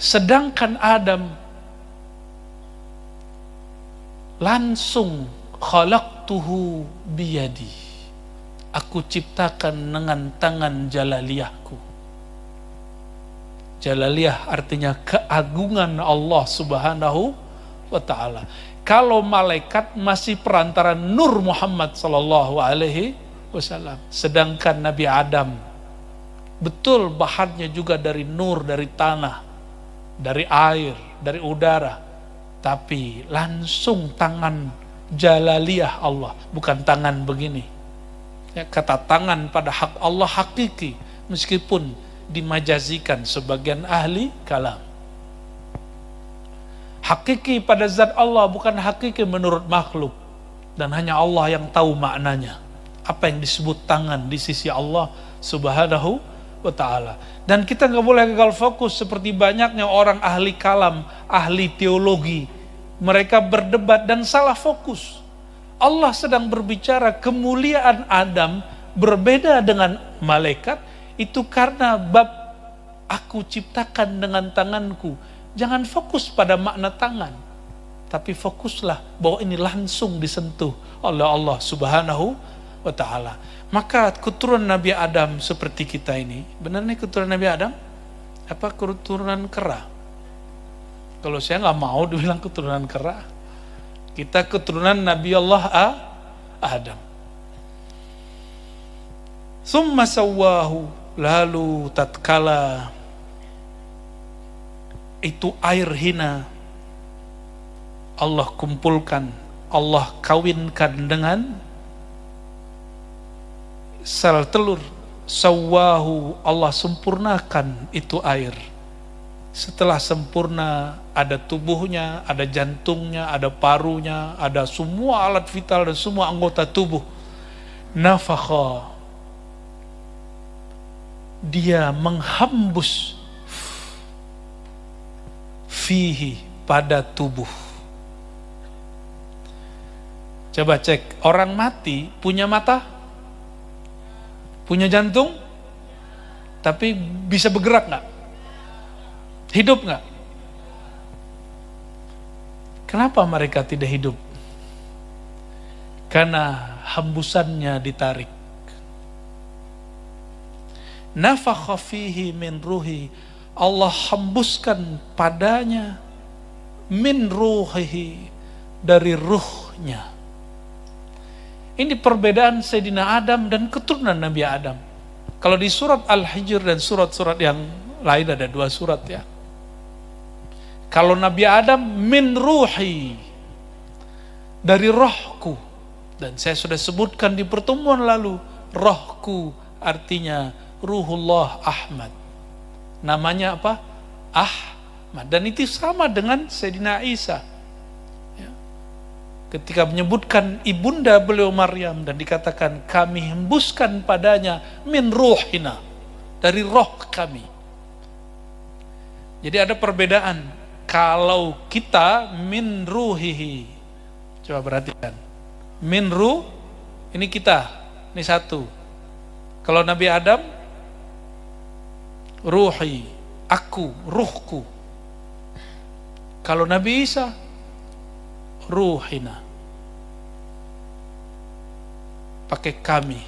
Speaker 1: Sedangkan Adam langsung khalaqtuhu biyadi. Aku ciptakan dengan tangan jalaliyahku. Jalaliyah artinya keagungan Allah Subhanahu wa taala. Kalau malaikat masih perantara nur Muhammad sallallahu alaihi wasallam, sedangkan Nabi Adam betul bahannya juga dari nur dari tanah, dari air, dari udara, tapi langsung tangan jalaliyah Allah, bukan tangan begini. Ya, kata tangan pada hak Allah hakiki, meskipun dimajazikan sebagian ahli kalam. Hakiki pada zat Allah bukan hakiki menurut makhluk dan hanya Allah yang tahu maknanya. Apa yang disebut tangan di sisi Allah Subhanahu wa taala. Dan kita nggak boleh gagal fokus seperti banyaknya orang ahli kalam, ahli teologi. Mereka berdebat dan salah fokus. Allah sedang berbicara kemuliaan Adam berbeda dengan malaikat itu karena bab aku ciptakan dengan tanganku. Jangan fokus pada makna tangan. Tapi fokuslah bahwa ini langsung disentuh oleh Allah subhanahu wa ta'ala. Maka keturunan Nabi Adam seperti kita ini, benar nih keturunan Nabi Adam? Apa keturunan kera? Kalau saya nggak mau dibilang keturunan kera, kita keturunan Nabi Allah A, Adam. Summa sawahu Lalu tatkala itu air hina Allah kumpulkan, Allah kawinkan dengan sel telur. Sawahu Allah sempurnakan itu air. Setelah sempurna ada tubuhnya, ada jantungnya, ada parunya, ada semua alat vital dan semua anggota tubuh. Nafakha dia menghembus fihi pada tubuh. Coba cek, orang mati punya mata? Punya jantung? Tapi bisa bergerak nggak? Hidup nggak? Kenapa mereka tidak hidup? Karena hembusannya ditarik nafakha fihi min ruhi Allah hembuskan padanya min ruhihi dari ruhnya ini perbedaan Sayyidina Adam dan keturunan Nabi Adam kalau di surat Al-Hijr dan surat-surat yang lain ada dua surat ya kalau Nabi Adam min ruhi dari rohku dan saya sudah sebutkan di pertemuan lalu rohku artinya Ruhullah Ahmad. Namanya apa? Ahmad. Dan itu sama dengan Sayyidina Isa. Ketika menyebutkan ibunda beliau Maryam dan dikatakan kami hembuskan padanya min ruhina. Dari roh kami. Jadi ada perbedaan. Kalau kita min ruhihi. Coba perhatikan. Min ruh, ini kita. Ini satu. Kalau Nabi Adam, ruhi, aku, ruhku. Kalau Nabi Isa, ruhina. Pakai kami.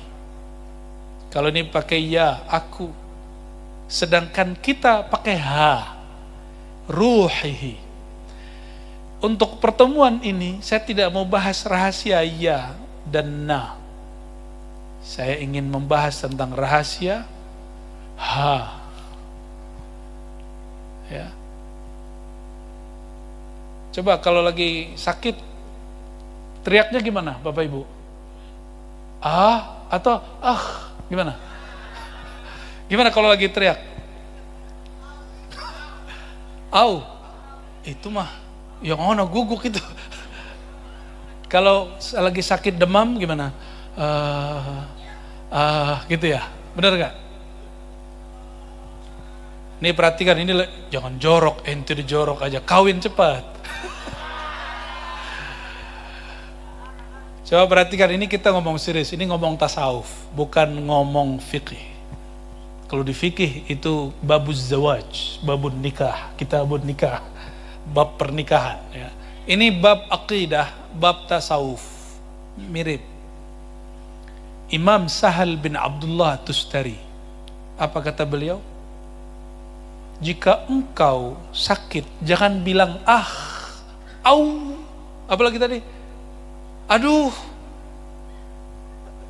Speaker 1: Kalau ini pakai ya, aku. Sedangkan kita pakai ha, ruhihi. Untuk pertemuan ini, saya tidak mau bahas rahasia ya dan na. Saya ingin membahas tentang rahasia ha Ya. Coba kalau lagi sakit, teriaknya gimana Bapak Ibu? Ah atau ah gimana? Gimana kalau lagi teriak? Au, itu mah yang ono guguk itu. kalau lagi sakit demam gimana? Uh, uh, gitu ya, benar gak? Nih perhatikan ini jangan jorok, ente jorok aja, kawin cepat. Coba perhatikan ini kita ngomong serius, ini ngomong tasawuf, bukan ngomong fikih. Kalau di fikih itu babuz zawaj, babun nikah, kita kitabun nikah, bab pernikahan. Ya. Ini bab akidah, bab tasawuf, mirip. Imam Sahal bin Abdullah Tustari, apa kata beliau? Jika engkau sakit, jangan bilang ah, au, apalagi tadi, aduh.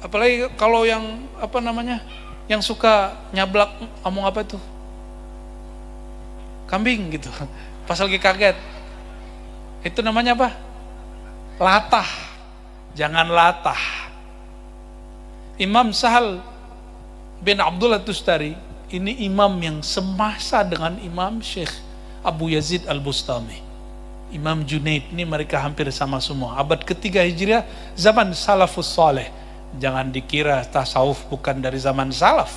Speaker 1: Apalagi kalau yang apa namanya yang suka nyablak ngomong apa itu? Kambing gitu. Pas lagi kaget. Itu namanya apa? Latah. Jangan latah. Imam Sahal bin Abdullah Tustari ini imam yang semasa dengan Imam Syekh Abu Yazid Al-Bustami Imam Junaid ini mereka hampir sama semua. Abad ketiga Hijriah zaman salafus saleh. Jangan dikira tasawuf bukan dari zaman salaf.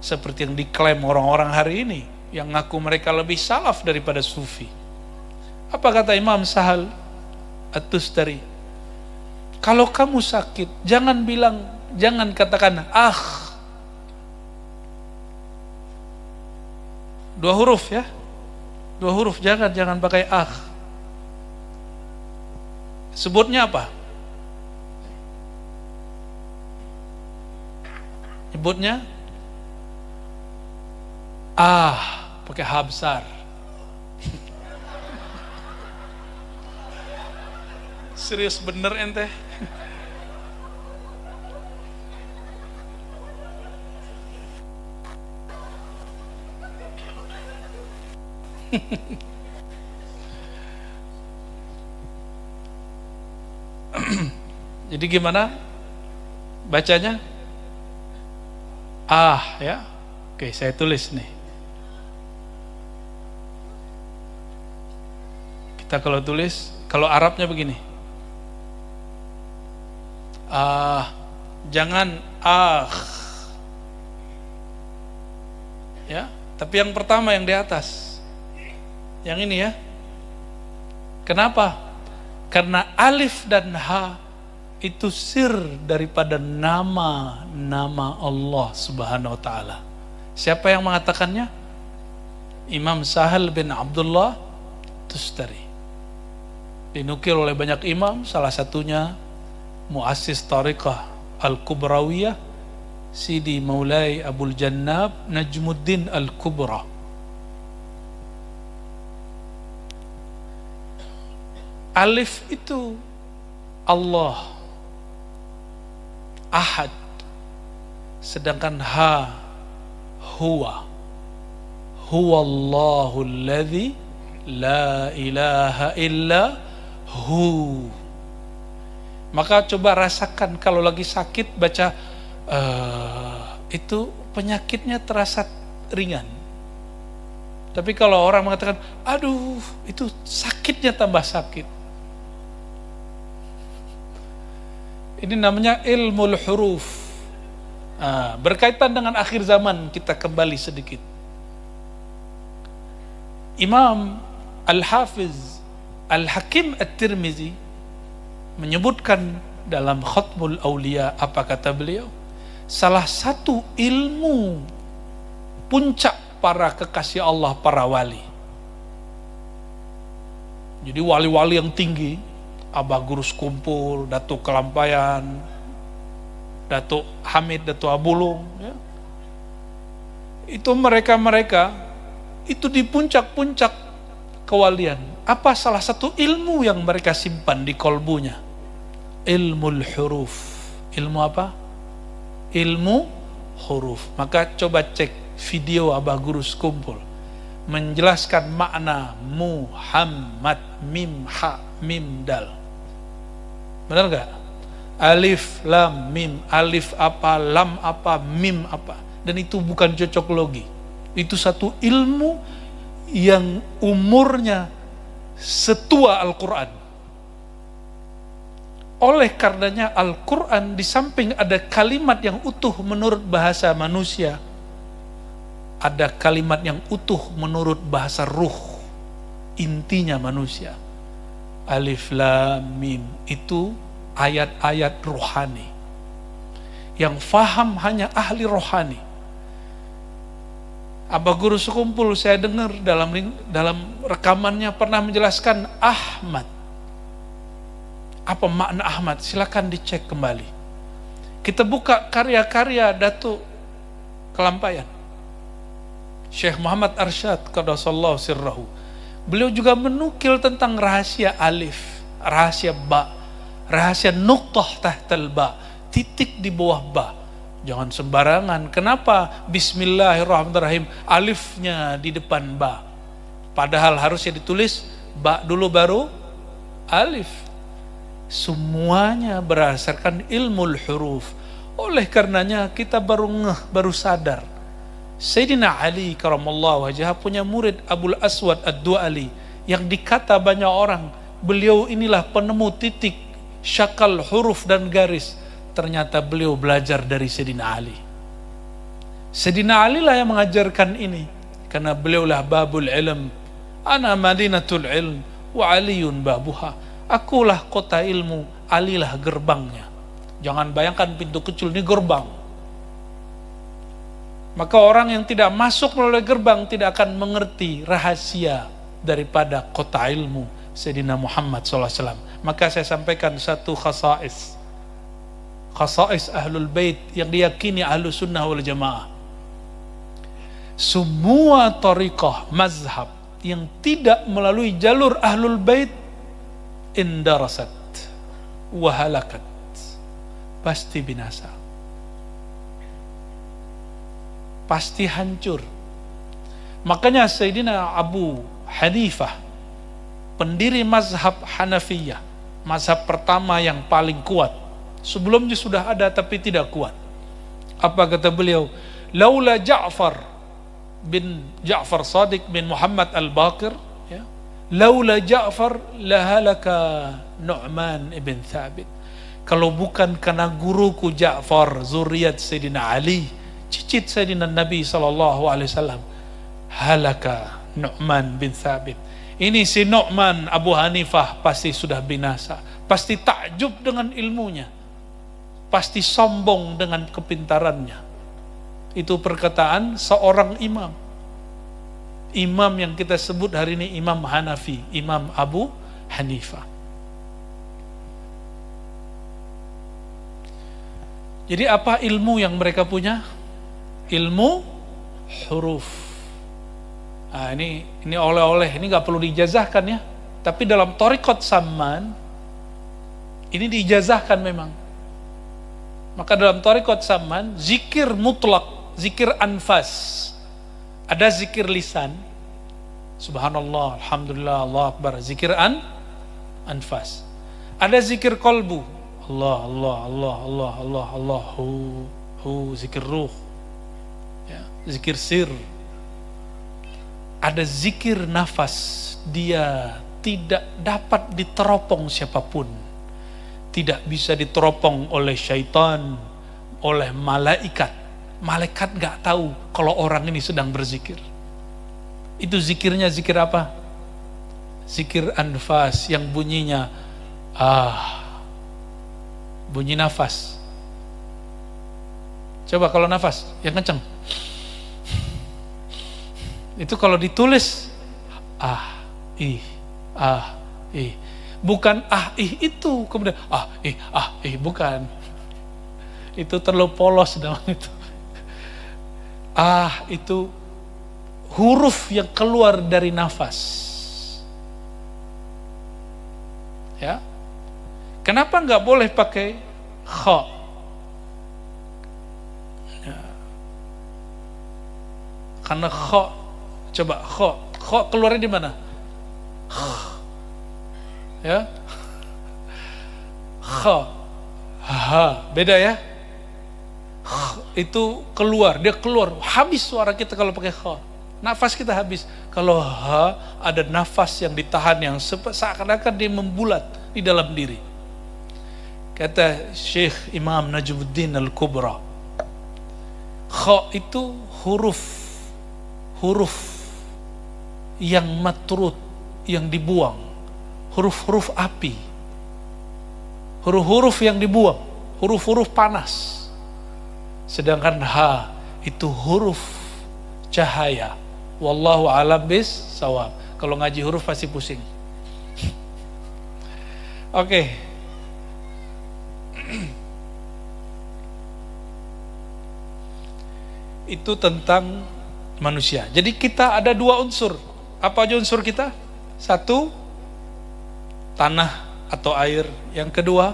Speaker 1: Seperti yang diklaim orang-orang hari ini. Yang ngaku mereka lebih salaf daripada sufi. Apa kata Imam Sahal At-Tustari? Kalau kamu sakit, jangan bilang, jangan katakan, ah. Dua huruf ya. Dua huruf, jangan, jangan pakai ah Sebutnya apa? Sebutnya ah pakai H. Serius bener ente? Jadi gimana bacanya? Ah ya. Oke, saya tulis nih. Kita kalau tulis, kalau Arabnya begini. Ah, jangan ah. Ya, tapi yang pertama yang di atas. Yang ini ya. Kenapa? Karena alif dan ha itu sir daripada nama-nama Allah Subhanahu wa taala. Siapa yang mengatakannya? Imam Sahal bin Abdullah Tustari. Dinukil oleh banyak imam, salah satunya Muassis Tariqah Al-Kubrawiyah Sidi Maulai Abul Jannab Najmuddin Al-Kubra Alif itu Allah Ahad sedangkan ha huwa huwa Allahul ladzi la ilaha illa hu. Maka coba rasakan kalau lagi sakit baca uh, itu penyakitnya terasa ringan. Tapi kalau orang mengatakan aduh itu sakitnya tambah sakit Ini namanya ilmu huruf. Nah, berkaitan dengan akhir zaman kita kembali sedikit. Imam Al-Hafiz Al-Hakim At-Tirmizi menyebutkan dalam Khutbul Aulia apa kata beliau? Salah satu ilmu puncak para kekasih Allah, para wali. Jadi wali-wali yang tinggi Abah Gurus Kumpul, Datuk Kelampayan, Datuk Hamid, Datuk Abulung. Ya. Itu mereka-mereka, itu di puncak-puncak kewalian. Apa salah satu ilmu yang mereka simpan di kolbunya? Ilmu huruf. Ilmu apa? Ilmu huruf. Maka coba cek video Abah Gurus Kumpul menjelaskan makna Muhammad mim ha mim dal Benar nggak? Alif, lam, mim. Alif apa, lam apa, mim apa. Dan itu bukan cocok logi. Itu satu ilmu yang umurnya setua Al-Quran. Oleh karenanya Al-Quran di samping ada kalimat yang utuh menurut bahasa manusia, ada kalimat yang utuh menurut bahasa ruh, intinya manusia alif lam mim itu ayat-ayat rohani. Yang faham hanya ahli rohani. Abah Guru Sekumpul saya dengar dalam dalam rekamannya pernah menjelaskan Ahmad. Apa makna Ahmad? Silakan dicek kembali. Kita buka karya-karya Datuk Kelampayan. Syekh Muhammad Arsyad Qadasallahu sirrahu. Beliau juga menukil tentang rahasia alif, rahasia ba, rahasia nuktah tahtal ba, titik di bawah ba. Jangan sembarangan. Kenapa Bismillahirrahmanirrahim alifnya di depan ba? Padahal harusnya ditulis ba dulu baru alif. Semuanya berdasarkan ilmu huruf. Oleh karenanya kita baru ngeh, baru sadar Sayyidina Ali karamallahu wajah punya murid Abul Aswad Ad-Du'ali yang dikata banyak orang beliau inilah penemu titik syakal huruf dan garis. Ternyata beliau belajar dari Sayyidina Ali. Sayyidina Ali lah yang mengajarkan ini karena beliaulah babul ilm. Ana madinatul ilm wa aliyun babuha. Akulah kota ilmu alilah gerbangnya. Jangan bayangkan pintu kecil ini gerbang maka orang yang tidak masuk melalui gerbang tidak akan mengerti rahasia daripada kota ilmu Sayyidina Muhammad SAW. Maka saya sampaikan satu khasais. Khasais ahlul bait yang diyakini ahlu sunnah wal jamaah. Semua tariqah, mazhab yang tidak melalui jalur ahlul bait indarasat wahalakat pasti binasa. Pasti hancur. Makanya Sayyidina Abu Hanifah, pendiri mazhab Hanafiyah, mazhab pertama yang paling kuat. Sebelumnya sudah ada tapi tidak kuat. Apa kata beliau? Laula Ja'far bin Ja'far Sadiq bin Muhammad Al-Baqir, ya. Laula Ja'far lahalaka Nu'man ibn Thabit. Kalau bukan karena guruku Ja'far, zuriat Sayyidina Ali, cicit Sayyidina Nabi wasallam. Halaka Nu'man bin Thabit. Ini si Nu'man Abu Hanifah pasti sudah binasa. Pasti takjub dengan ilmunya. Pasti sombong dengan kepintarannya. Itu perkataan seorang imam. Imam yang kita sebut hari ini Imam Hanafi Imam Abu Hanifah. Jadi apa ilmu yang mereka punya? Ilmu huruf. Nah, ini ini oleh-oleh, ini nggak perlu dijazahkan ya. Tapi dalam torikot saman ini diijazahkan memang. Maka dalam torikot saman zikir mutlak, zikir anfas. Ada zikir lisan. Subhanallah, Alhamdulillah, Allah Akbar. Zikir an, anfas. Ada zikir kolbu. Allah, Allah, Allah, Allah, Allah, Allah, hu, hu, zikir ruh zikir sir. Ada zikir nafas, dia tidak dapat diteropong siapa pun. Tidak bisa diteropong oleh syaitan, oleh malaikat. Malaikat nggak tahu kalau orang ini sedang berzikir. Itu zikirnya zikir apa? Zikir anfas yang bunyinya ah bunyi nafas. Coba kalau nafas yang kenceng. Itu kalau ditulis ah, ih, ah, ih. Bukan ah, ih itu kemudian ah, ih, ah, ih, bukan. Itu terlalu polos dalam itu. Ah, itu huruf yang keluar dari nafas. Ya. Kenapa nggak boleh pakai kha? Ya. Karena kha Coba kho, kho keluarnya di mana? Ya. Kho. Ha, beda ya? Itu keluar, dia keluar. Habis suara kita kalau pakai kho. Nafas kita habis. Kalau ha ada nafas yang ditahan yang seakan-akan dia membulat di dalam diri. Kata Syekh Imam Najmuddin Al-Kubra. Kha itu huruf huruf yang matrut, yang dibuang, huruf-huruf api. huruf-huruf yang dibuang, huruf-huruf panas. Sedangkan H itu huruf cahaya. Wallahu alam bis sawab. Kalau ngaji huruf pasti pusing. Oke. Itu tentang manusia. Jadi kita ada dua unsur. Apa aja unsur kita? Satu, tanah atau air. Yang kedua,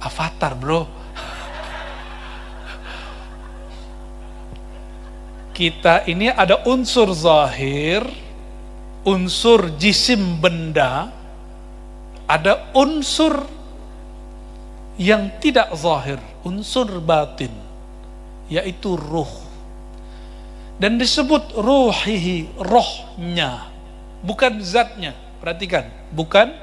Speaker 1: avatar bro. Kita ini ada unsur zahir, unsur jisim benda, ada unsur yang tidak zahir, unsur batin, yaitu ruh. Dan disebut ruhihi, rohnya, bukan zatnya. Perhatikan, bukan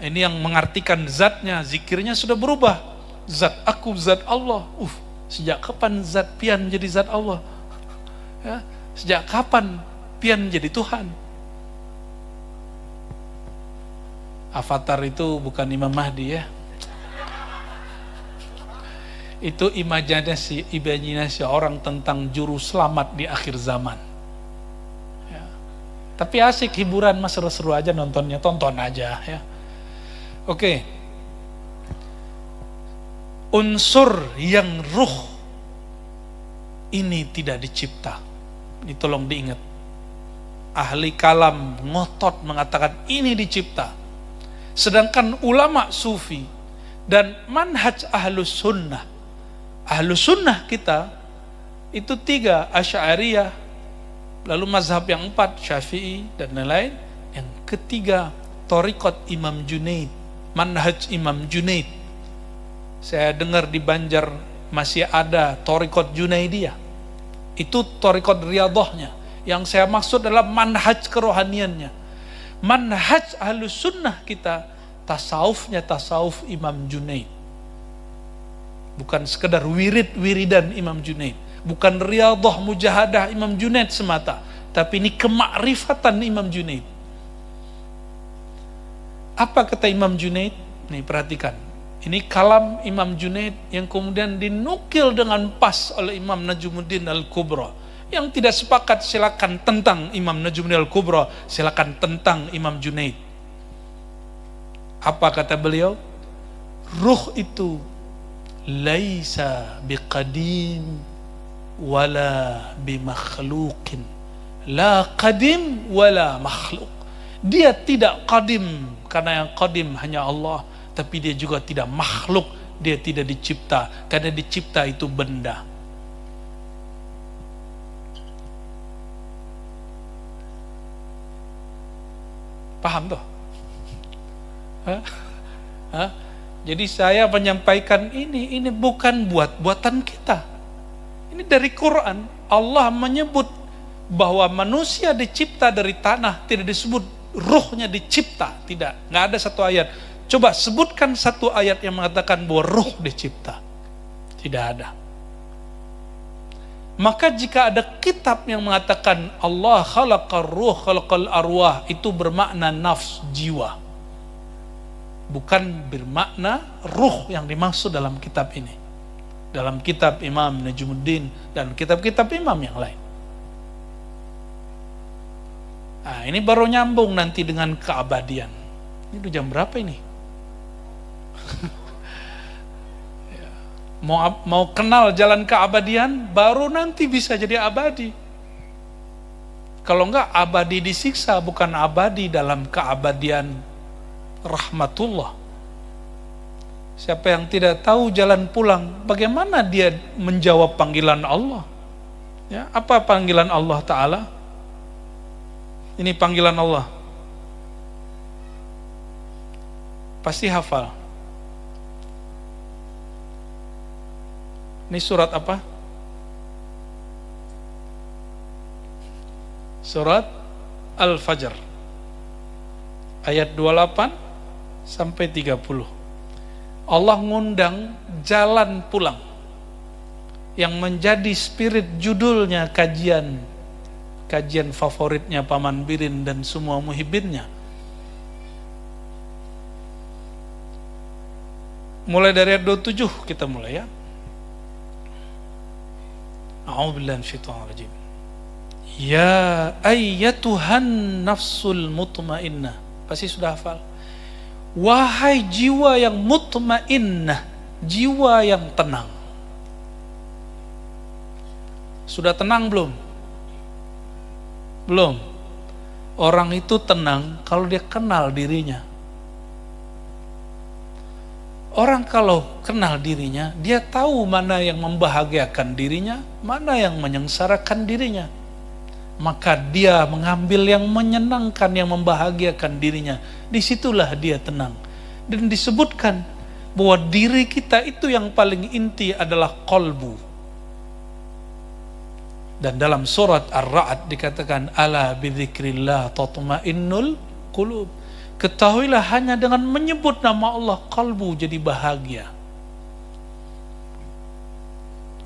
Speaker 1: ini yang mengartikan zatnya, zikirnya sudah berubah. Zat aku, zat Allah. Uh, sejak kapan zat pian jadi zat Allah? Ya, sejak kapan pian jadi Tuhan? Avatar itu bukan Imam Mahdi ya. Itu imajinasi, imajinasi orang tentang juru selamat di akhir zaman. Ya. Tapi asik hiburan mas seru-seru aja nontonnya, tonton aja ya. Oke. Unsur yang ruh ini tidak dicipta ini tolong diingat. Ahli kalam ngotot mengatakan ini dicipta. Sedangkan ulama sufi dan manhaj ahlus sunnah. Ahlus sunnah kita itu tiga, Asy'ariyah, lalu mazhab yang empat, Syafi'i dan lain-lain. Yang ketiga, Torikot Imam Junaid, manhaj Imam Junaid. Saya dengar di Banjar masih ada Torikot Junaidiyah itu torikot riadohnya. Yang saya maksud adalah manhaj kerohaniannya. Manhaj ahlus sunnah kita, tasawufnya tasawuf Imam Junaid. Bukan sekedar wirid-wiridan Imam Junaid. Bukan riadoh mujahadah Imam Junaid semata. Tapi ini kemakrifatan Imam Junaid. Apa kata Imam Junaid? Nih perhatikan. Ini kalam Imam Junaid yang kemudian dinukil dengan pas oleh Imam Najumuddin Al-Kubra. Yang tidak sepakat silakan tentang Imam Najumuddin Al-Kubra, silakan tentang Imam Junaid. Apa kata beliau? Ruh itu laisa biqadim wala bimakhluqin. La qadim wala makhluk. Dia tidak qadim karena yang qadim hanya Allah tapi dia juga tidak makhluk, dia tidak dicipta, karena dicipta itu benda. Paham tuh? Jadi saya menyampaikan ini, ini bukan buat buatan kita. Ini dari Quran. Allah menyebut bahwa manusia dicipta dari tanah, tidak disebut ruhnya dicipta, tidak. Nggak ada satu ayat Coba sebutkan satu ayat yang mengatakan bahwa ruh dicipta. Tidak ada. Maka jika ada kitab yang mengatakan Allah khalaqar ruh khalaqal arwah itu bermakna nafs jiwa. Bukan bermakna ruh yang dimaksud dalam kitab ini. Dalam kitab Imam Najmuddin dan kitab-kitab imam yang lain. Nah, ini baru nyambung nanti dengan keabadian. Ini udah jam berapa ini? mau mau kenal jalan keabadian baru nanti bisa jadi abadi kalau enggak abadi disiksa bukan abadi dalam keabadian rahmatullah. Siapa yang tidak tahu jalan pulang bagaimana dia menjawab panggilan Allah? Ya apa panggilan Allah taala? Ini panggilan Allah. Pasti hafal. Ini surat apa? Surat Al-Fajr. Ayat 28 sampai 30. Allah ngundang jalan pulang. Yang menjadi spirit judulnya kajian kajian favoritnya Paman Birin dan semua muhibinnya. Mulai dari ayat 27 kita mulai ya. A'udzubillahi minasyaitonirrajim. Ya ayyatuhan nafsul mutmainnah. Pasti sudah hafal. Wahai jiwa yang mutmainnah, jiwa yang tenang. Sudah tenang belum? Belum. Orang itu tenang kalau dia kenal dirinya. Orang kalau kenal dirinya, dia tahu mana yang membahagiakan dirinya, mana yang menyengsarakan dirinya. Maka dia mengambil yang menyenangkan, yang membahagiakan dirinya. Di situlah dia tenang. Dan disebutkan bahwa diri kita itu yang paling inti adalah kolbu. Dan dalam surat Ar-Ra'd dikatakan, Ala bidzikrillah tatma'innul qulub Ketahuilah hanya dengan menyebut nama Allah kalbu jadi bahagia.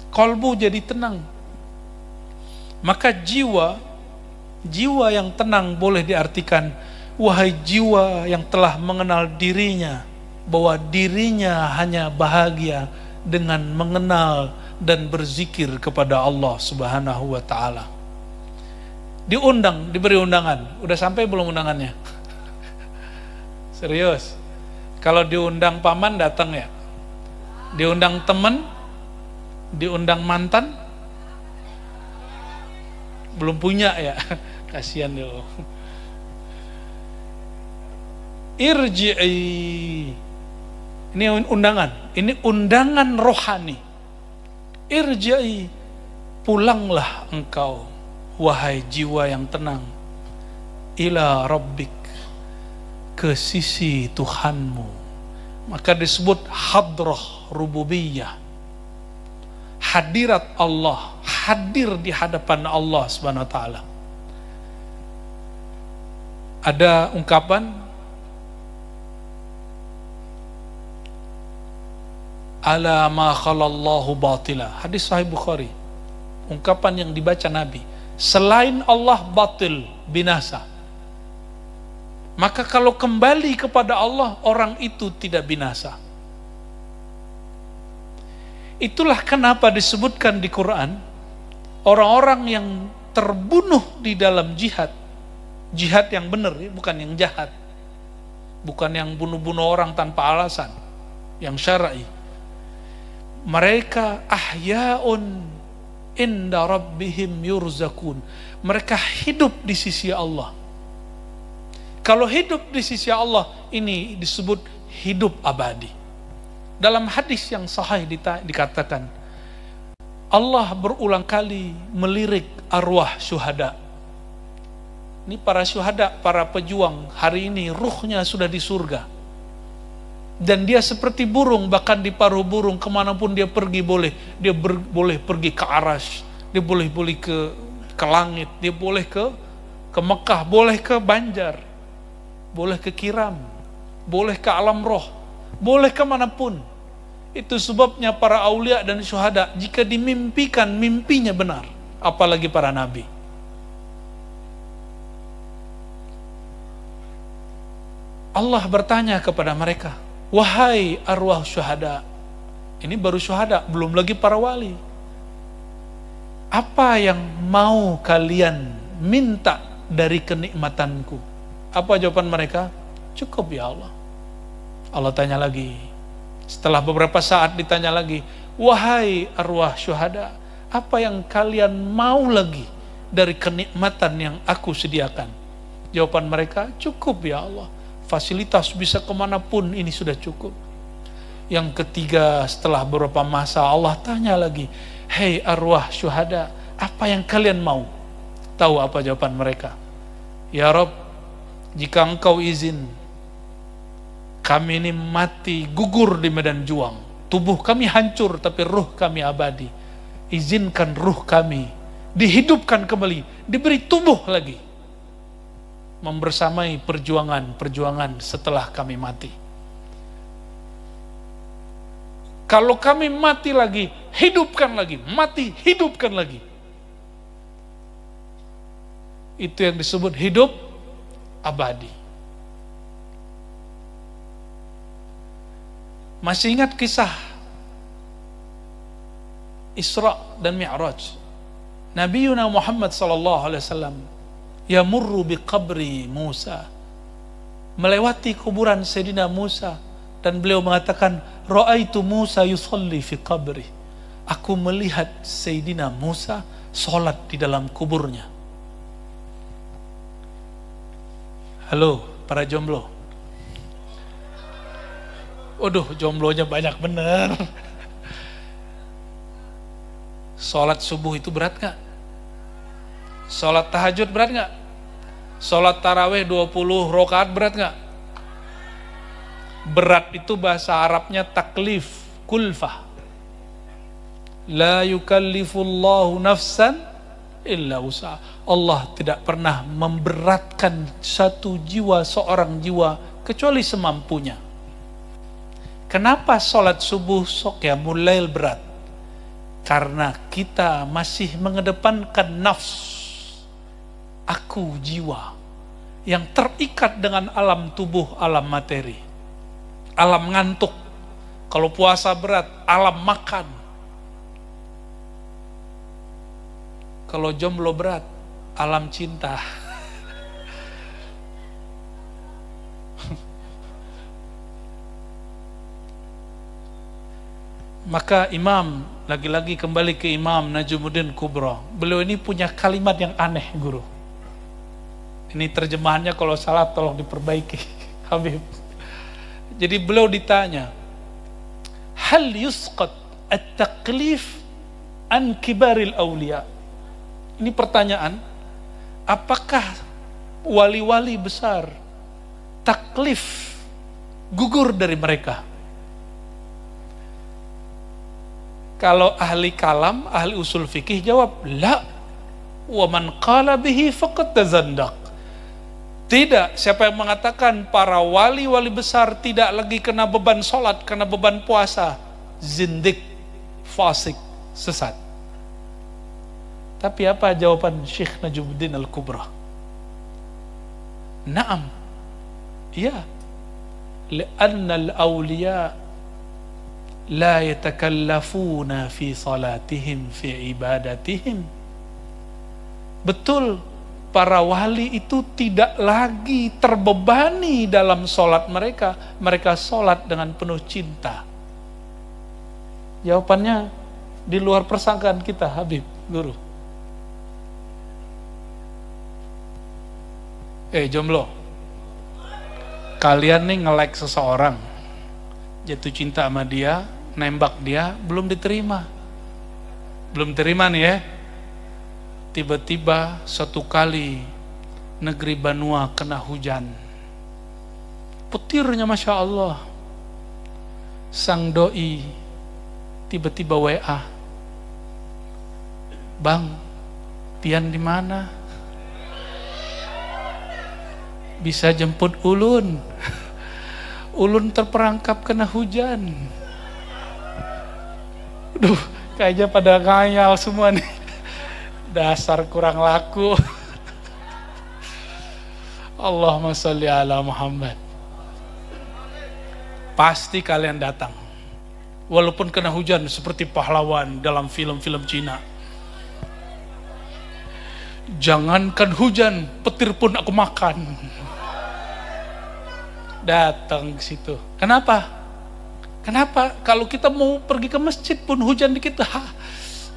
Speaker 1: Kalbu jadi tenang. Maka jiwa, jiwa yang tenang boleh diartikan, wahai jiwa yang telah mengenal dirinya, bahwa dirinya hanya bahagia dengan mengenal dan berzikir kepada Allah Subhanahu wa taala. Diundang, diberi undangan. Udah sampai belum undangannya? Serius. Kalau diundang paman datang ya. Diundang temen, diundang mantan, belum punya ya. Kasihan dulu. Irji'i. Ini undangan. Ini undangan rohani. Irji'i. Pulanglah engkau, wahai jiwa yang tenang. Ila rabbik ke sisi Tuhanmu maka disebut hadrah rububiyah hadirat Allah hadir di hadapan Allah subhanahu wa ta'ala. Ada ungkapan ala ma khalallahu batila. Hadis sahih Bukhari. Ungkapan yang dibaca Nabi. Selain Allah batil binasa. Maka kalau kembali kepada Allah, orang itu tidak binasa. Itulah kenapa disebutkan di Quran, orang-orang yang terbunuh di dalam jihad, jihad yang benar, ya, bukan yang jahat, bukan yang bunuh-bunuh orang tanpa alasan, yang syar'i. Mereka ahyaun inda rabbihim yurzakun. Mereka hidup di sisi Allah kalau hidup di sisi Allah ini disebut hidup abadi. Dalam hadis yang sahih dikatakan, Allah berulang kali melirik arwah syuhada. Ini para syuhada, para pejuang hari ini ruhnya sudah di surga. Dan dia seperti burung, bahkan di paruh burung, ke mana pun dia pergi boleh. Dia ber, boleh pergi ke aras, dia boleh boleh ke ke langit, dia boleh ke ke Mekah, boleh ke Banjar boleh ke kiram, boleh ke alam roh, boleh ke mana pun. Itu sebabnya para aulia dan syuhada jika dimimpikan mimpinya benar, apalagi para nabi. Allah bertanya kepada mereka, "Wahai arwah syuhada." Ini baru syuhada, belum lagi para wali. Apa yang mau kalian minta dari kenikmatanku? Apa jawaban mereka? Cukup ya Allah. Allah tanya lagi. Setelah beberapa saat ditanya lagi, wahai arwah syuhada, apa yang kalian mau lagi dari kenikmatan yang aku sediakan? Jawaban mereka, cukup ya Allah. Fasilitas bisa ke mana pun ini sudah cukup. Yang ketiga setelah beberapa masa Allah tanya lagi, Hei arwah syuhada, apa yang kalian mau? Tahu apa jawaban mereka? Ya Rob, jika engkau izin kami ini mati gugur di medan juang. Tubuh kami hancur tapi ruh kami abadi. Izinkan ruh kami dihidupkan kembali diberi tubuh lagi. Membersamai perjuangan-perjuangan setelah kami mati. Kalau kami mati lagi hidupkan lagi. Mati hidupkan lagi. Itu yang disebut hidup abadi. Masih ingat kisah Isra dan Mi'raj? Nabi Yuna Muhammad sallallahu alaihi wasallam yamurru bi qabri Musa. Melewati kuburan Sayyidina Musa dan beliau mengatakan raaitu Musa yusalli fi qabri. Aku melihat Sayyidina Musa sholat di dalam kuburnya. Halo para jomblo Waduh, jomblonya banyak bener. Sholat subuh itu berat gak? Sholat tahajud berat gak? Sholat taraweh 20 rokaat berat gak? Berat itu bahasa Arabnya taklif, kulfah. La yukallifullahu nafsan illa usaha. Allah tidak pernah memberatkan satu jiwa, seorang jiwa, kecuali semampunya. Kenapa sholat subuh sok ya mulai berat? Karena kita masih mengedepankan nafs, aku jiwa, yang terikat dengan alam tubuh, alam materi, alam ngantuk. Kalau puasa berat, alam makan. Kalau jomblo berat, alam cinta. Maka Imam, lagi-lagi kembali ke Imam Najumuddin Kubro. Beliau ini punya kalimat yang aneh, Guru. Ini terjemahannya kalau salah tolong diperbaiki, Habib. Jadi beliau ditanya, Hal yusqat at-taklif an kibaril awliya? Ini pertanyaan, apakah wali-wali besar taklif gugur dari mereka? Kalau ahli kalam, ahli usul fikih jawab, la. Wa man qala bihi faqad tazandaq. Tidak, siapa yang mengatakan para wali-wali besar tidak lagi kena beban sholat, kena beban puasa, zindik, fasik, sesat. Tapi apa jawaban Syekh Najumuddin Al-Kubra? Naam. Iya. Lianna al-awliya la yatakallafuna fi salatihim fi ibadatihim betul para wali itu tidak lagi terbebani dalam solat mereka. Mereka solat dengan penuh cinta. Jawabannya di luar persangkaan kita Habib guru. Eh jomblo. Kalian nih ngelek seseorang jatuh cinta sama dia, nembak dia, belum diterima. Belum terima nih ya. Tiba-tiba satu kali negeri Banua kena hujan. Petirnya Masya Allah. Sang doi tiba-tiba WA. Bang, Pian di mana? Bisa jemput ulun. ulun terperangkap kena hujan. Duh, kayaknya pada ngayal semua nih. Dasar kurang laku. Allahumma salli ala Muhammad. Pasti kalian datang. Walaupun kena hujan seperti pahlawan dalam film-film Cina. Jangankan hujan, petir pun aku makan datang ke situ. Kenapa? Kenapa? Kalau kita mau pergi ke masjid pun hujan dikit, ha,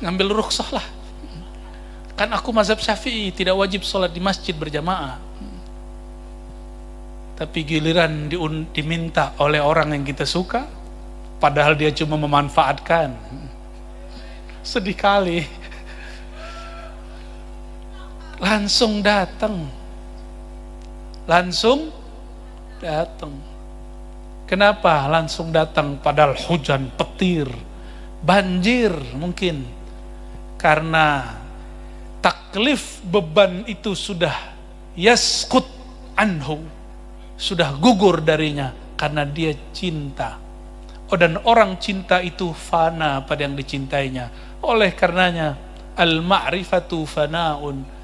Speaker 1: ngambil rukhsah lah. Kan aku mazhab syafi'i, tidak wajib sholat di masjid berjamaah. Tapi giliran di, diminta oleh orang yang kita suka, padahal dia cuma memanfaatkan. Sedih kali. Langsung datang. Langsung datang. Kenapa langsung datang padahal hujan petir, banjir mungkin karena taklif beban itu sudah yaskut anhu, sudah gugur darinya karena dia cinta. Oh dan orang cinta itu fana pada yang dicintainya. Oleh karenanya al-ma'rifatu fanaun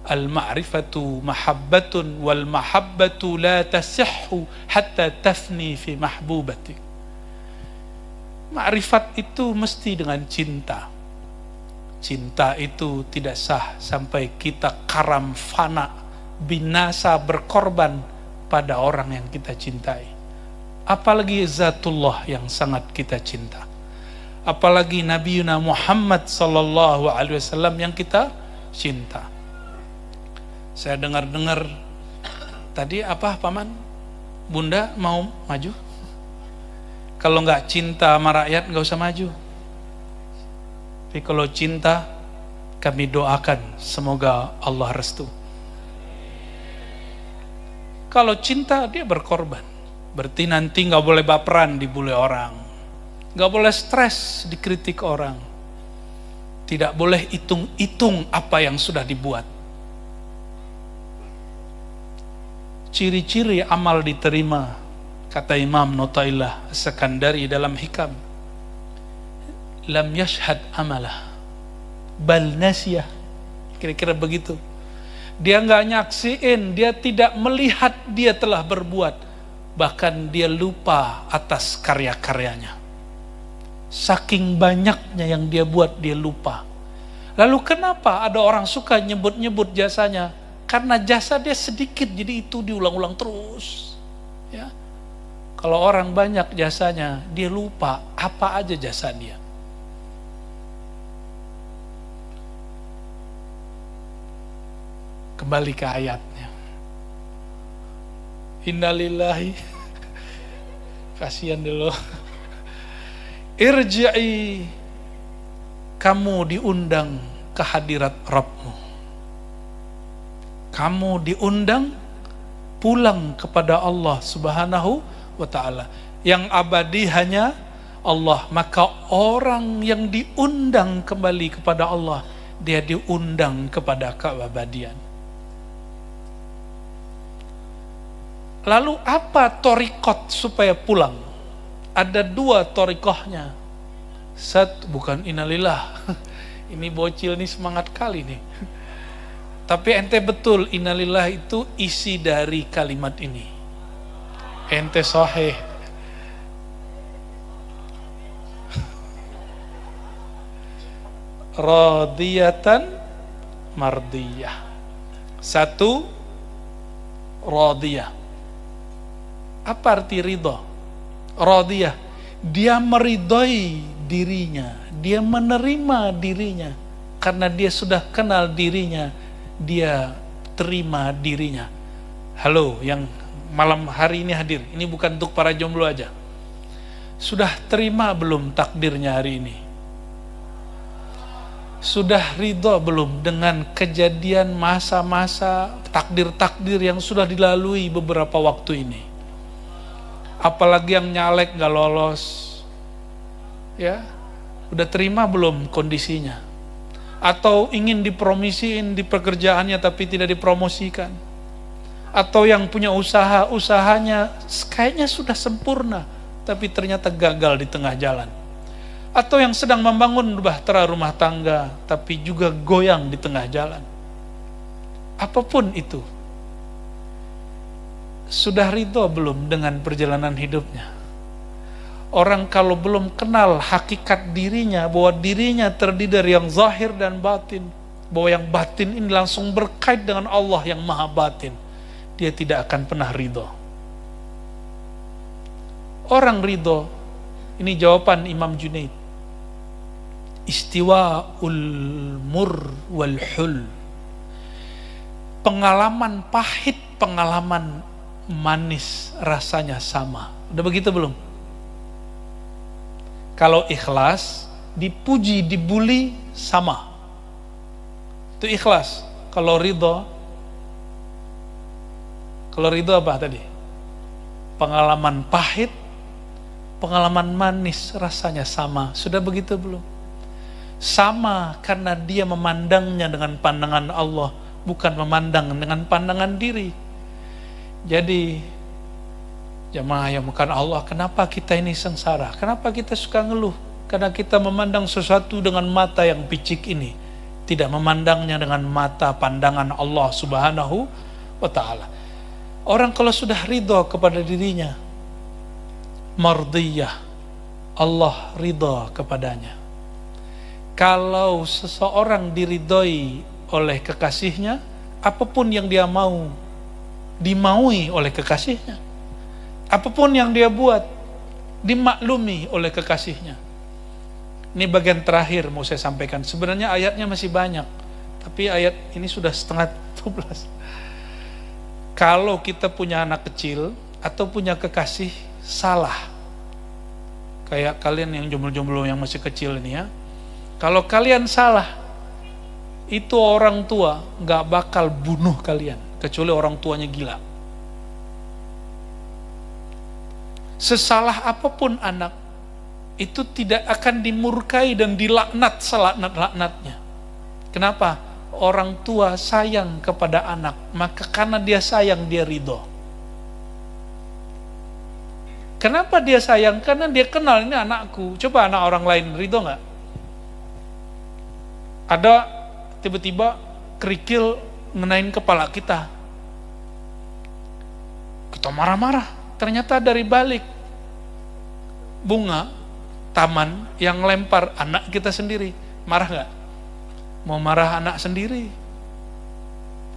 Speaker 1: Al-ma'rifatu wal mahabbatu la tasihhu hatta tafni fi mahbubati. Ma'rifat itu mesti dengan cinta. Cinta itu tidak sah sampai kita karam fana, binasa berkorban pada orang yang kita cintai. Apalagi zatullah yang sangat kita cinta. Apalagi Nabi Muhammad sallallahu alaihi wasallam yang kita cinta. Saya dengar-dengar tadi apa paman? Bunda mau maju? Kalau nggak cinta sama rakyat nggak usah maju. Tapi kalau cinta, kami doakan semoga Allah restu. Kalau cinta dia berkorban. Berarti nanti nggak boleh baperan dibully orang. Nggak boleh stres dikritik orang. Tidak boleh hitung-hitung apa yang sudah dibuat. Ciri-ciri amal diterima, kata Imam Notailah Sekandari dalam hikam. Lam yashhad amalah. Bal nasiyah. Kira-kira begitu. Dia nggak nyaksiin dia tidak melihat dia telah berbuat. Bahkan dia lupa atas karya-karyanya. Saking banyaknya yang dia buat dia lupa. Lalu kenapa ada orang suka nyebut-nyebut jasanya karena jasa dia sedikit jadi itu diulang-ulang terus ya kalau orang banyak jasanya dia lupa apa aja jasa dia Kembali ke ayatnya. Innalillahi. Kasihan dulu. Irja'i. Kamu diundang ke hadirat Rabbmu. Kamu diundang pulang kepada Allah Subhanahu wa taala. Yang abadi hanya Allah. Maka orang yang diundang kembali kepada Allah, dia diundang kepada keabadian. Lalu apa torikot supaya pulang? Ada dua torikohnya. Satu, bukan inalillah. Ini bocil nih semangat kali nih. Tapi ente betul inalillah itu isi dari kalimat ini. Ente soheh. Radiyatan mardiyah. Satu, radiyah apa arti ridho? Rodiyah. Dia meridhoi dirinya. Dia menerima dirinya. Karena dia sudah kenal dirinya. Dia terima dirinya. Halo yang malam hari ini hadir. Ini bukan untuk para jomblo aja. Sudah terima belum takdirnya hari ini? Sudah ridho belum dengan kejadian masa-masa takdir-takdir yang sudah dilalui beberapa waktu ini? apalagi yang nyalek nggak lolos ya udah terima belum kondisinya atau ingin dipromisiin di pekerjaannya tapi tidak dipromosikan. Atau yang punya usaha usahanya kayaknya sudah sempurna tapi ternyata gagal di tengah jalan. Atau yang sedang membangun bahtera rumah tangga tapi juga goyang di tengah jalan. Apa pun itu. Sudah ridho belum dengan perjalanan hidupnya? Orang kalau belum kenal hakikat dirinya, bahwa dirinya terdiri dari yang zahir dan batin, bahwa yang batin ini langsung berkait dengan Allah yang maha batin, dia tidak akan pernah ridho. Orang ridho, ini jawaban Imam Junaid. Istiwa ul mur wal hul. Pengalaman pahit, pengalaman manis rasanya sama. Udah begitu belum? Kalau ikhlas, dipuji, dibully, sama. Itu ikhlas. Kalau ridho, kalau ridho apa tadi? Pengalaman pahit, pengalaman manis rasanya sama. Sudah begitu belum? Sama karena dia memandangnya dengan pandangan Allah, bukan memandang dengan pandangan diri. Jadi jemaah yang bukan Allah, kenapa kita ini sengsara? Kenapa kita suka ngeluh? Karena kita memandang sesuatu dengan mata yang picik ini, tidak memandangnya dengan mata pandangan Allah Subhanahu wa taala. Orang kalau sudah ridho kepada dirinya, mardiyah, Allah ridha kepadanya. Kalau seseorang diridhoi oleh kekasihnya, apa pun yang dia mau, dimaui oleh kekasihnya. Apa pun yang dia buat, dimaklumi oleh kekasihnya. Ini bagian terakhir mau saya sampaikan. Sebenarnya ayatnya masih banyak, tapi ayat ini sudah setengah 12. Kalau kita punya anak kecil atau punya kekasih, salah. Kayak kalian yang jomblo-jomblo yang masih kecil ini ya. Kalau kalian salah, itu orang tua nggak bakal bunuh kalian, kecuali orang tuanya gila. Sesalah apa pun anak, itu tidak akan dimurkai dan dilaknat selaknat-laknatnya. Kenapa? Orang tua sayang kepada anak, maka karena dia sayang dia ridho. Kenapa dia sayang? Karena dia kenal ini anakku. Coba anak orang lain ridho nggak? Ada tiba-tiba kerikil ngenain kepala kita. Kita marah-marah. Ternyata dari balik bunga taman yang lempar anak kita sendiri. Marah nggak? Mau marah anak sendiri.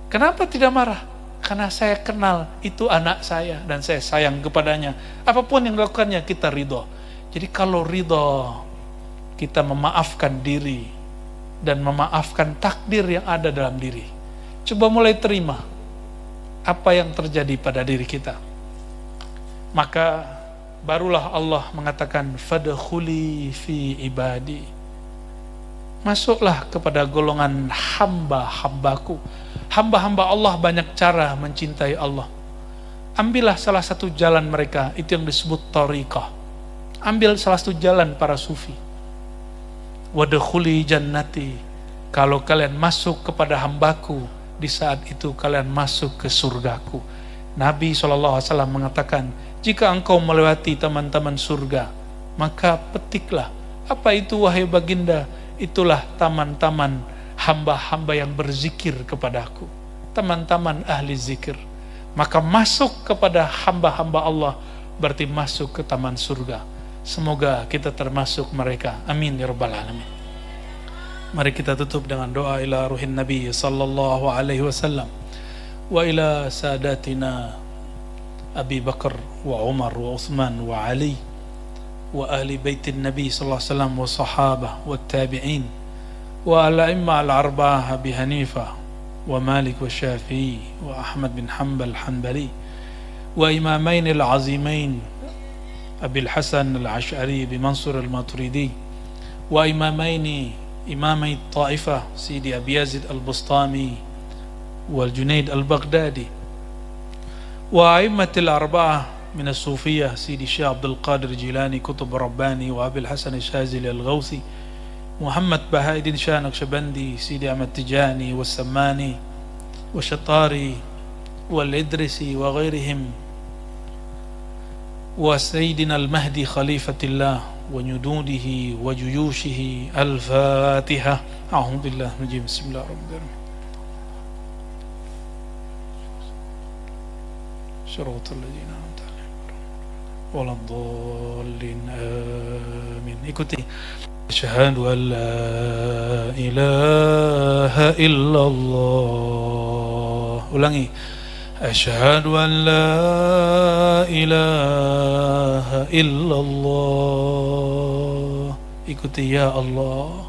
Speaker 1: Kenapa tidak marah? Karena saya kenal itu anak saya dan saya sayang kepadanya. Apa pun yang dilakukannya kita ridho. Jadi kalau ridho, kita memaafkan diri dan memaafkan takdir yang ada dalam diri. Coba mulai terima apa yang terjadi pada diri kita. Maka barulah Allah mengatakan fadkhuli fi ibadi. Masuklah kepada golongan hamba-hambaku hamba-hamba Allah banyak cara mencintai Allah. Ambillah salah satu jalan mereka, itu yang disebut tariqah. Ambil salah satu jalan para sufi. Wadakhuli jannati. Kalau kalian masuk kepada hambaku, di saat itu kalian masuk ke surgaku. Nabi SAW mengatakan, jika engkau melewati teman-teman surga, maka petiklah. Apa itu wahai baginda? Itulah taman-taman hamba-hamba yang berzikir kepadaku. Teman-teman ahli zikir. Maka masuk kepada hamba-hamba Allah berarti masuk ke taman surga. Semoga kita termasuk mereka. Amin ya rabbal alamin. Mari kita tutup dengan doa ila ruhin Nabi sallallahu alaihi wasallam wa ila sadatina أبي بكر وعمر وعثمان وعلي وآل بيت النبي صلى الله عليه وسلم والصحابة والتابعين والأئمة الأربعة أبي حنيفة ومالك والشافعي وأحمد بن حنبل الحنبلي وإمامين العظيمين أبي الحسن العشعري بمنصور الماتريدي وإمامين إمامي الطائفة سيدي أبي يزيد البسطامي والجنيد البغدادي وأئمة الأربعة من الصوفية سيدي الشيخ عبد القادر الجيلاني كتب رباني وأبي الحسن الشاذلي الغوثي محمد بهاء الدين شاه نقشبندي سيدي أحمد تجاني والسماني والشطاري والإدرسي وغيرهم وسيدنا المهدي خليفة الله وجنوده وجيوشه الفاتحة. أعوذ بالله من بسم الله الرحمن الرحيم. شروط الذين أنعمت عليهم ولا الضالين آمين ikuti أشهد أن لا إله إلا الله ulangi أشهد أن لا إله إلا الله ikuti ya Allah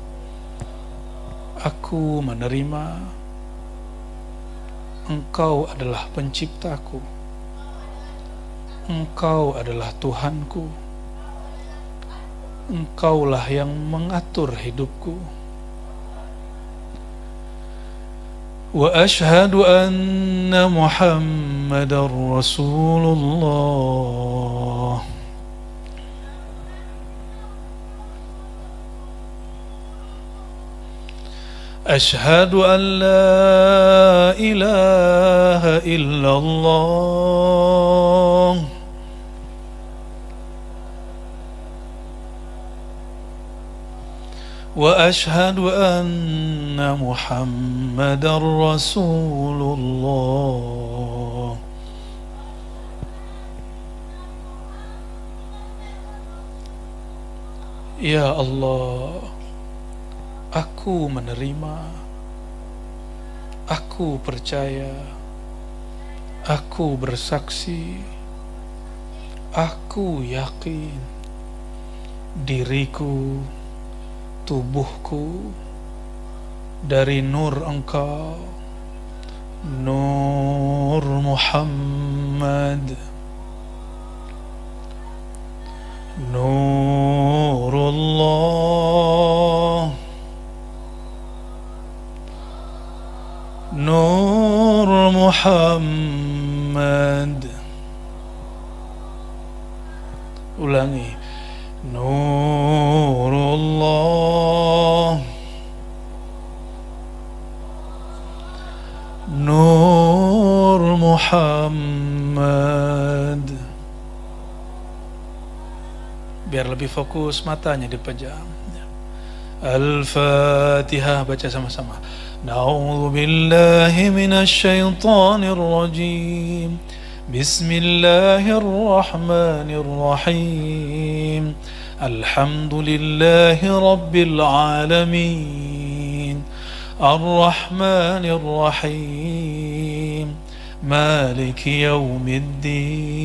Speaker 1: aku menerima Engkau adalah penciptaku Engkau adalah Tuhanku Engkaulah yang mengatur hidupku. Wa ashhadu anna Muhammadar Rasulullah. أشهد أن لا إله إلا الله واشهد ان محمدا رسول الله Ya Allah, aku menerima, aku percaya, aku bersaksi, aku yakin diriku, tubuhku. Dari nur engkau Nur Muhammad. Nurullah. Nur Muhammad. Fokus matanya dipejam. Al-Fatihah baca sama-sama. Na'udzu billahi minasy syaithanir rajim. Bismillahirrahmanirrahim. Alhamdulillahi rabbil alamin. Ar-Rahmanir Rahim. Maliki yaumiddin.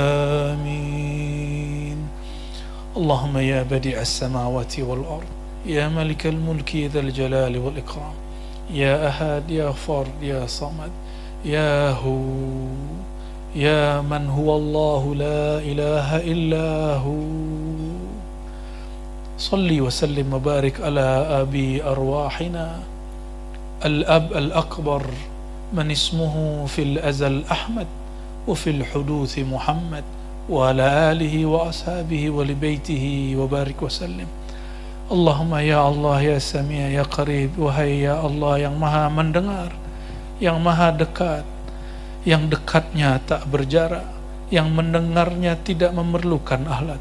Speaker 1: اللهم يا بديع السماوات والأرض يا ملك الملك ذا الجلال والإكرام يا أحد يا فرد يا صمد يا هو يا من هو الله لا إله إلا هو. صلي وسلم وبارك على أبي أرواحنا. الأب الأكبر من اسمه في الأزل أحمد وفي الحدوث محمد. وعلى آله وأصحابه ولبيته وبارك وسلم Allahumma ya Allah ya Samia ya Qarib Wahai ya Allah yang maha mendengar Yang maha dekat Yang dekatnya tak berjarak Yang mendengarnya tidak memerlukan alat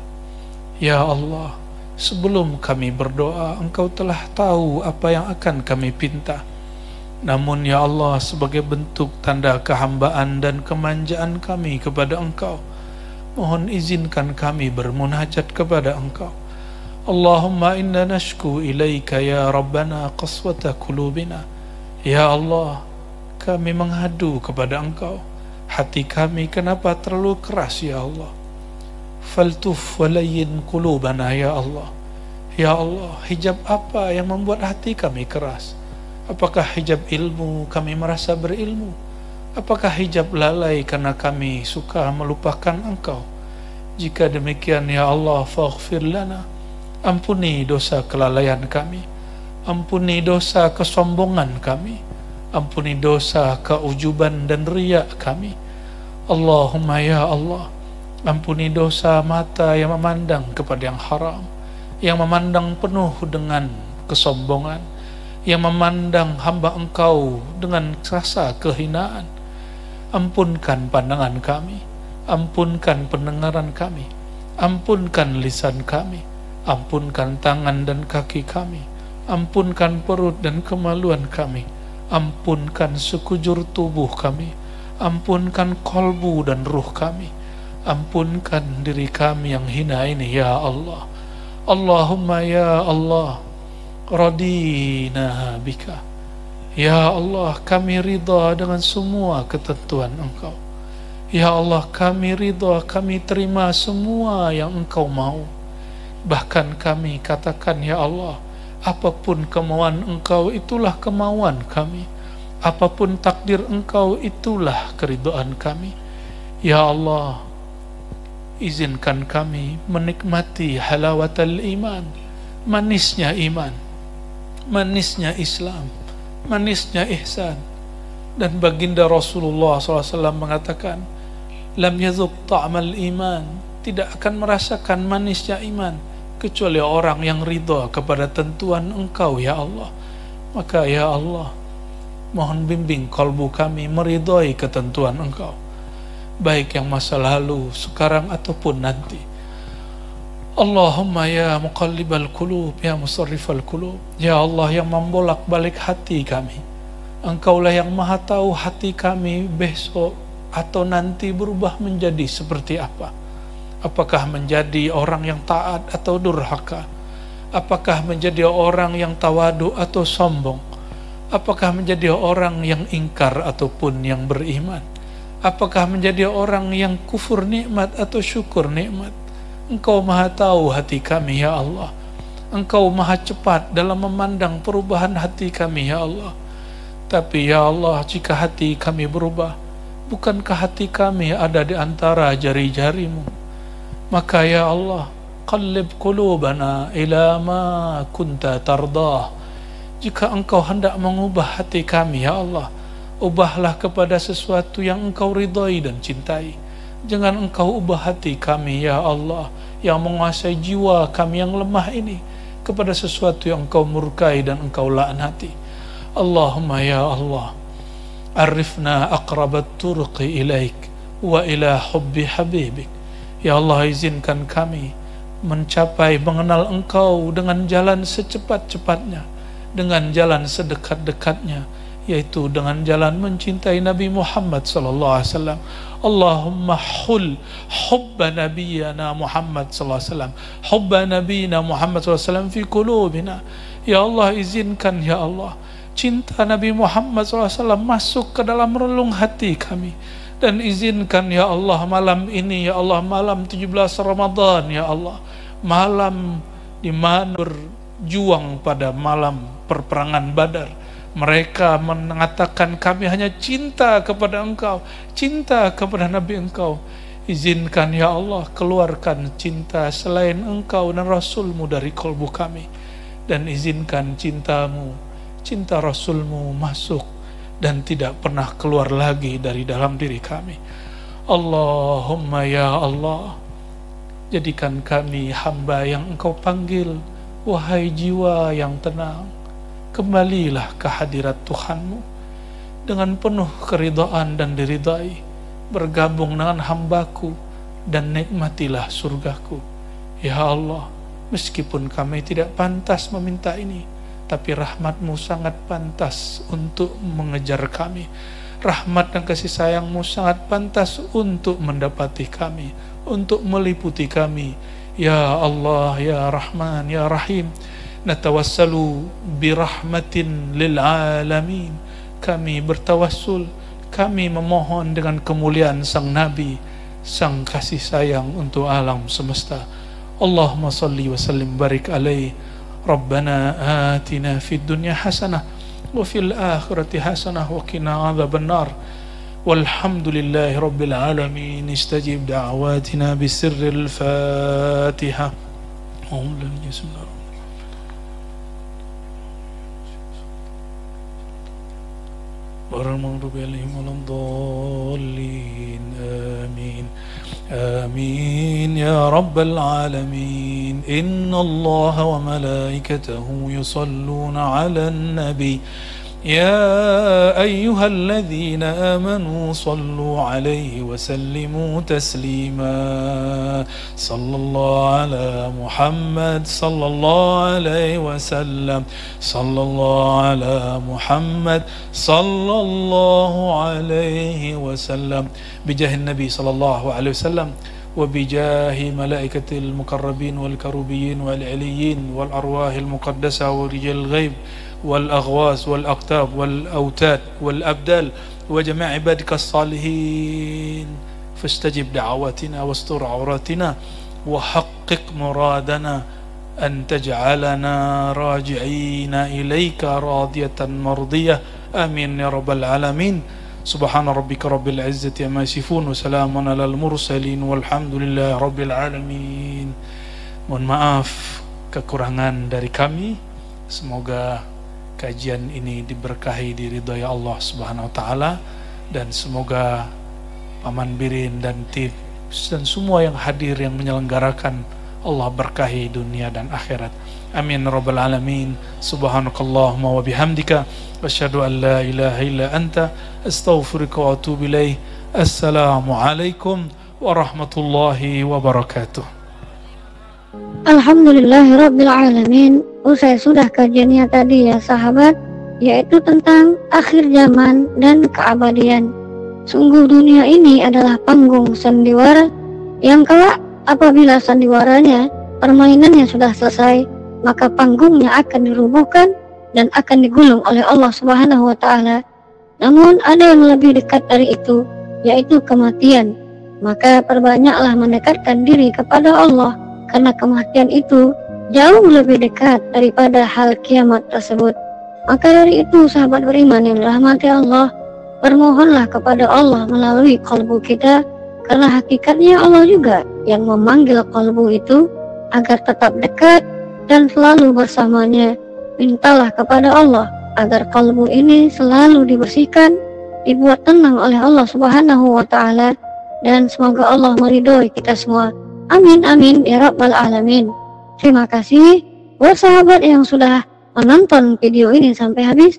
Speaker 1: Ya Allah Sebelum kami berdoa Engkau telah tahu apa yang akan kami pinta Namun ya Allah sebagai bentuk tanda kehambaan dan kemanjaan kami kepada Engkau Mohon izinkan kami bermunajat kepada Engkau. Allahumma inna nashku ilaika ya Rabbana qaswata kulubina. Ya Allah, kami menghadu kepada Engkau. Hati kami kenapa terlalu keras ya Allah. Faltuf walayin kulubana ya Allah. Ya Allah, hijab apa yang membuat hati kami keras? Apakah hijab ilmu kami merasa berilmu? Apakah hijab lalai karena kami suka melupakan engkau? Jika demikian ya Allah faghfir lana. Ampuni dosa kelalaian kami. Ampuni dosa kesombongan kami. Ampuni dosa keujuban dan riak kami. Allahumma ya Allah Ampuni dosa mata yang memandang kepada yang haram Yang memandang penuh dengan kesombongan Yang memandang hamba engkau dengan rasa kehinaan Ampunkan pandangan kami, ampunkan pendengaran kami, ampunkan lisan kami, ampunkan tangan dan kaki kami, ampunkan perut dan kemaluan kami, ampunkan sekujur tubuh kami, ampunkan kolbu dan ruh kami, ampunkan diri kami yang hina ini, ya Allah. Allahumma ya Allah, radina bika. Ya Allah, kami ridha dengan semua ketentuan Engkau. Ya Allah, kami ridha, kami terima semua yang Engkau mau. Bahkan kami katakan, Ya Allah, apa pun kemauan Engkau, itulah kemauan kami. Apa pun takdir Engkau, itulah keridhaan kami. Ya Allah, izinkan kami menikmati halawatal iman, manisnya iman, manisnya Islam manisnya ihsan dan baginda Rasulullah SAW mengatakan lam yazuk ta'mal iman tidak akan merasakan manisnya iman kecuali orang yang ridha kepada tentuan engkau ya Allah Maka ya Allah, mohon bimbing kalbu kami meridhoi ketentuan Engkau. Baik yang masa lalu, sekarang ataupun nanti. Allahumma ya muqallibal qulub ya musarrifal qulub. Ya Allah yang membolak balik hati kami. Engkaulah yang maha tahu hati kami besok atau nanti berubah menjadi seperti apa. Apakah menjadi orang yang taat atau durhaka? Apakah menjadi orang yang tawadu atau sombong? Apakah menjadi orang yang ingkar ataupun yang beriman? Apakah menjadi orang yang kufur nikmat atau syukur nikmat Engkau maha tahu hati kami ya Allah. Engkau maha cepat dalam memandang perubahan hati kami ya Allah. Tapi ya Allah jika hati kami berubah, bukankah hati kami ada di antara jari-jarimu? Maka ya Allah, qallib qulubana ila ma kunta tardah. Jika engkau hendak mengubah hati kami ya Allah, ubahlah kepada sesuatu yang engkau ridhoi dan cintai. Jangan engkau ubah hati kami ya Allah yang menguasai jiwa kami yang lemah ini kepada sesuatu yang engkau murkai dan engkau laknati. Allahumma ya Allah, arifna aqrabat turqi ilaik wa ila hubbi habibik. Ya Allah izinkan kami mencapai mengenal engkau dengan jalan secepat-cepatnya, dengan jalan sedekat-dekatnya, yaitu dengan jalan mencintai Nabi Muhammad sallallahu alaihi wasallam. Allahumma hul hubba nabiyyana Muhammad sallallahu alaihi wasallam. Hubba Muhammad sallallahu alaihi wasallam fi ya Allah izinkan ya Allah cinta Nabi Muhammad SAW masuk ke dalam relung hati kami. Dan izinkan ya Allah malam ini ya Allah malam 17 Ramadan ya Allah malam di mana berjuang pada malam perperangan Badar mereka mengatakan kami hanya cinta kepada engkau, cinta kepada Nabi engkau. Izinkan ya Allah keluarkan cinta selain engkau dan Rasulmu dari kolbu kami. Dan izinkan cintamu, cinta Rasulmu masuk dan tidak pernah keluar lagi dari dalam diri kami. Allahumma ya Allah, jadikan kami hamba yang engkau panggil, wahai jiwa yang tenang kembalilah ke hadirat Tuhanmu. Dengan penuh keridhaan dan diridai bergabung dengan hambaku dan nikmatilah surgaku. Ya Allah meskipun kami tidak pantas meminta ini tapi rahmatmu sangat pantas untuk mengejar kami. Rahmat dan kasih sayangmu sangat pantas untuk mendapati kami untuk meliputi kami. Ya Allah ya Rahman ya Rahim natawassalu birahmatin lil alamin. Kami bertawassul kami memohon dengan kemuliaan sang nabi sang kasih sayang untuk alam semesta. Allahumma salli wa sallim barik alaihi Rabbana atina fid dunya hasanah wa fil akhirati hasanah wa qina adhaban nar walhamdulillahi rabbil alamin. Istajib da'watina bisirril fatiha. Allahumma غير المغضوب عليهم ولا الضالين آمين. آمين. يا رب العالمين. إن الله وملائكته يصلون على النبي. يا أيها الذين آمنوا صلوا عليه وسلموا تسليما. صلى الله على محمد صلى الله عليه وسلم. صلى الله على محمد صلى الله عليه وسلم. بجاه النبي صلى الله عليه وسلم وبجاه ملائكة المقربين والكروبيين والعليين والأرواح المقدسة ورجال الغيب والأغواس والأقتاب والأوتاد والأبدال وجميع عبادك الصالحين. فاستجب دعواتنا واستر عوراتنا وحقق مرادنا أن تجعلنا راجعين إليك راضية مرضية. آمين يا رب العالمين. سبحان ربك رب العزة عما يصفون وسلام على المرسلين والحمد لله رب العالمين. Mohon maaf kekurangan dari kami. Semoga kajian ini diberkahi diridhoi Allah Subhanahu wa taala dan semoga Paman Birin dan tim dan semua yang hadir yang menyelenggarakan Allah berkahi dunia dan akhirat. Amin rabbal alamin. Subhanakallahumma wa bihamdika asyhadu an la ilaha illa anta astaghfiruka wa atubu assalamu alaikum warahmatullahi wabarakatuh
Speaker 2: Alhamdulillahirrabbilalamin Usai sudah kajiannya tadi ya sahabat Yaitu tentang akhir zaman dan keabadian. Sungguh dunia ini adalah panggung sandiwara Yang kelak apabila sandiwaranya permainannya sudah selesai Maka panggungnya akan dirubuhkan dan akan digulung oleh Allah subhanahu wa ta'ala. Namun ada yang lebih dekat dari itu Yaitu kematian. Maka perbanyaklah mendekatkan diri kepada Allah karena kematian itu jauh lebih dekat daripada hal kiamat tersebut. Maka dari itu sahabat beriman yang dirahmati Allah, bermohonlah kepada Allah melalui kalbu kita, karena hakikatnya Allah juga yang memanggil kalbu itu agar tetap dekat dan selalu bersamanya. Mintalah kepada Allah agar kalbu ini selalu dibersihkan, dibuat tenang oleh Allah Subhanahu wa taala dan semoga Allah meridhoi kita semua. Amin amin ya rabbal alamin. Terima kasih buat sahabat yang sudah menonton video ini sampai habis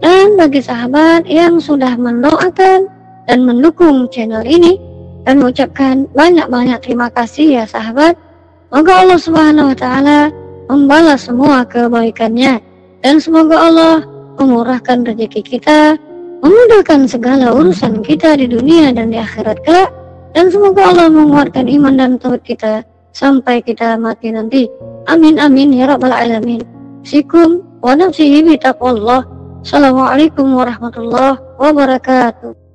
Speaker 2: dan bagi sahabat yang sudah mendoakan dan mendukung channel ini dan mengucapkan banyak-banyak terima kasih ya sahabat. Semoga Allah Subhanahu wa taala membalas semua kebaikannya dan semoga Allah memurahkan rezeki kita, memudahkan segala urusan kita di dunia dan di akhirat kelak dan semoga Allah menguatkan iman dan tauhid kita sampai kita mati nanti. Amin amin ya rabbal alamin. Sikum wa nafsihi bi taqwallah. Assalamualaikum warahmatullahi wabarakatuh.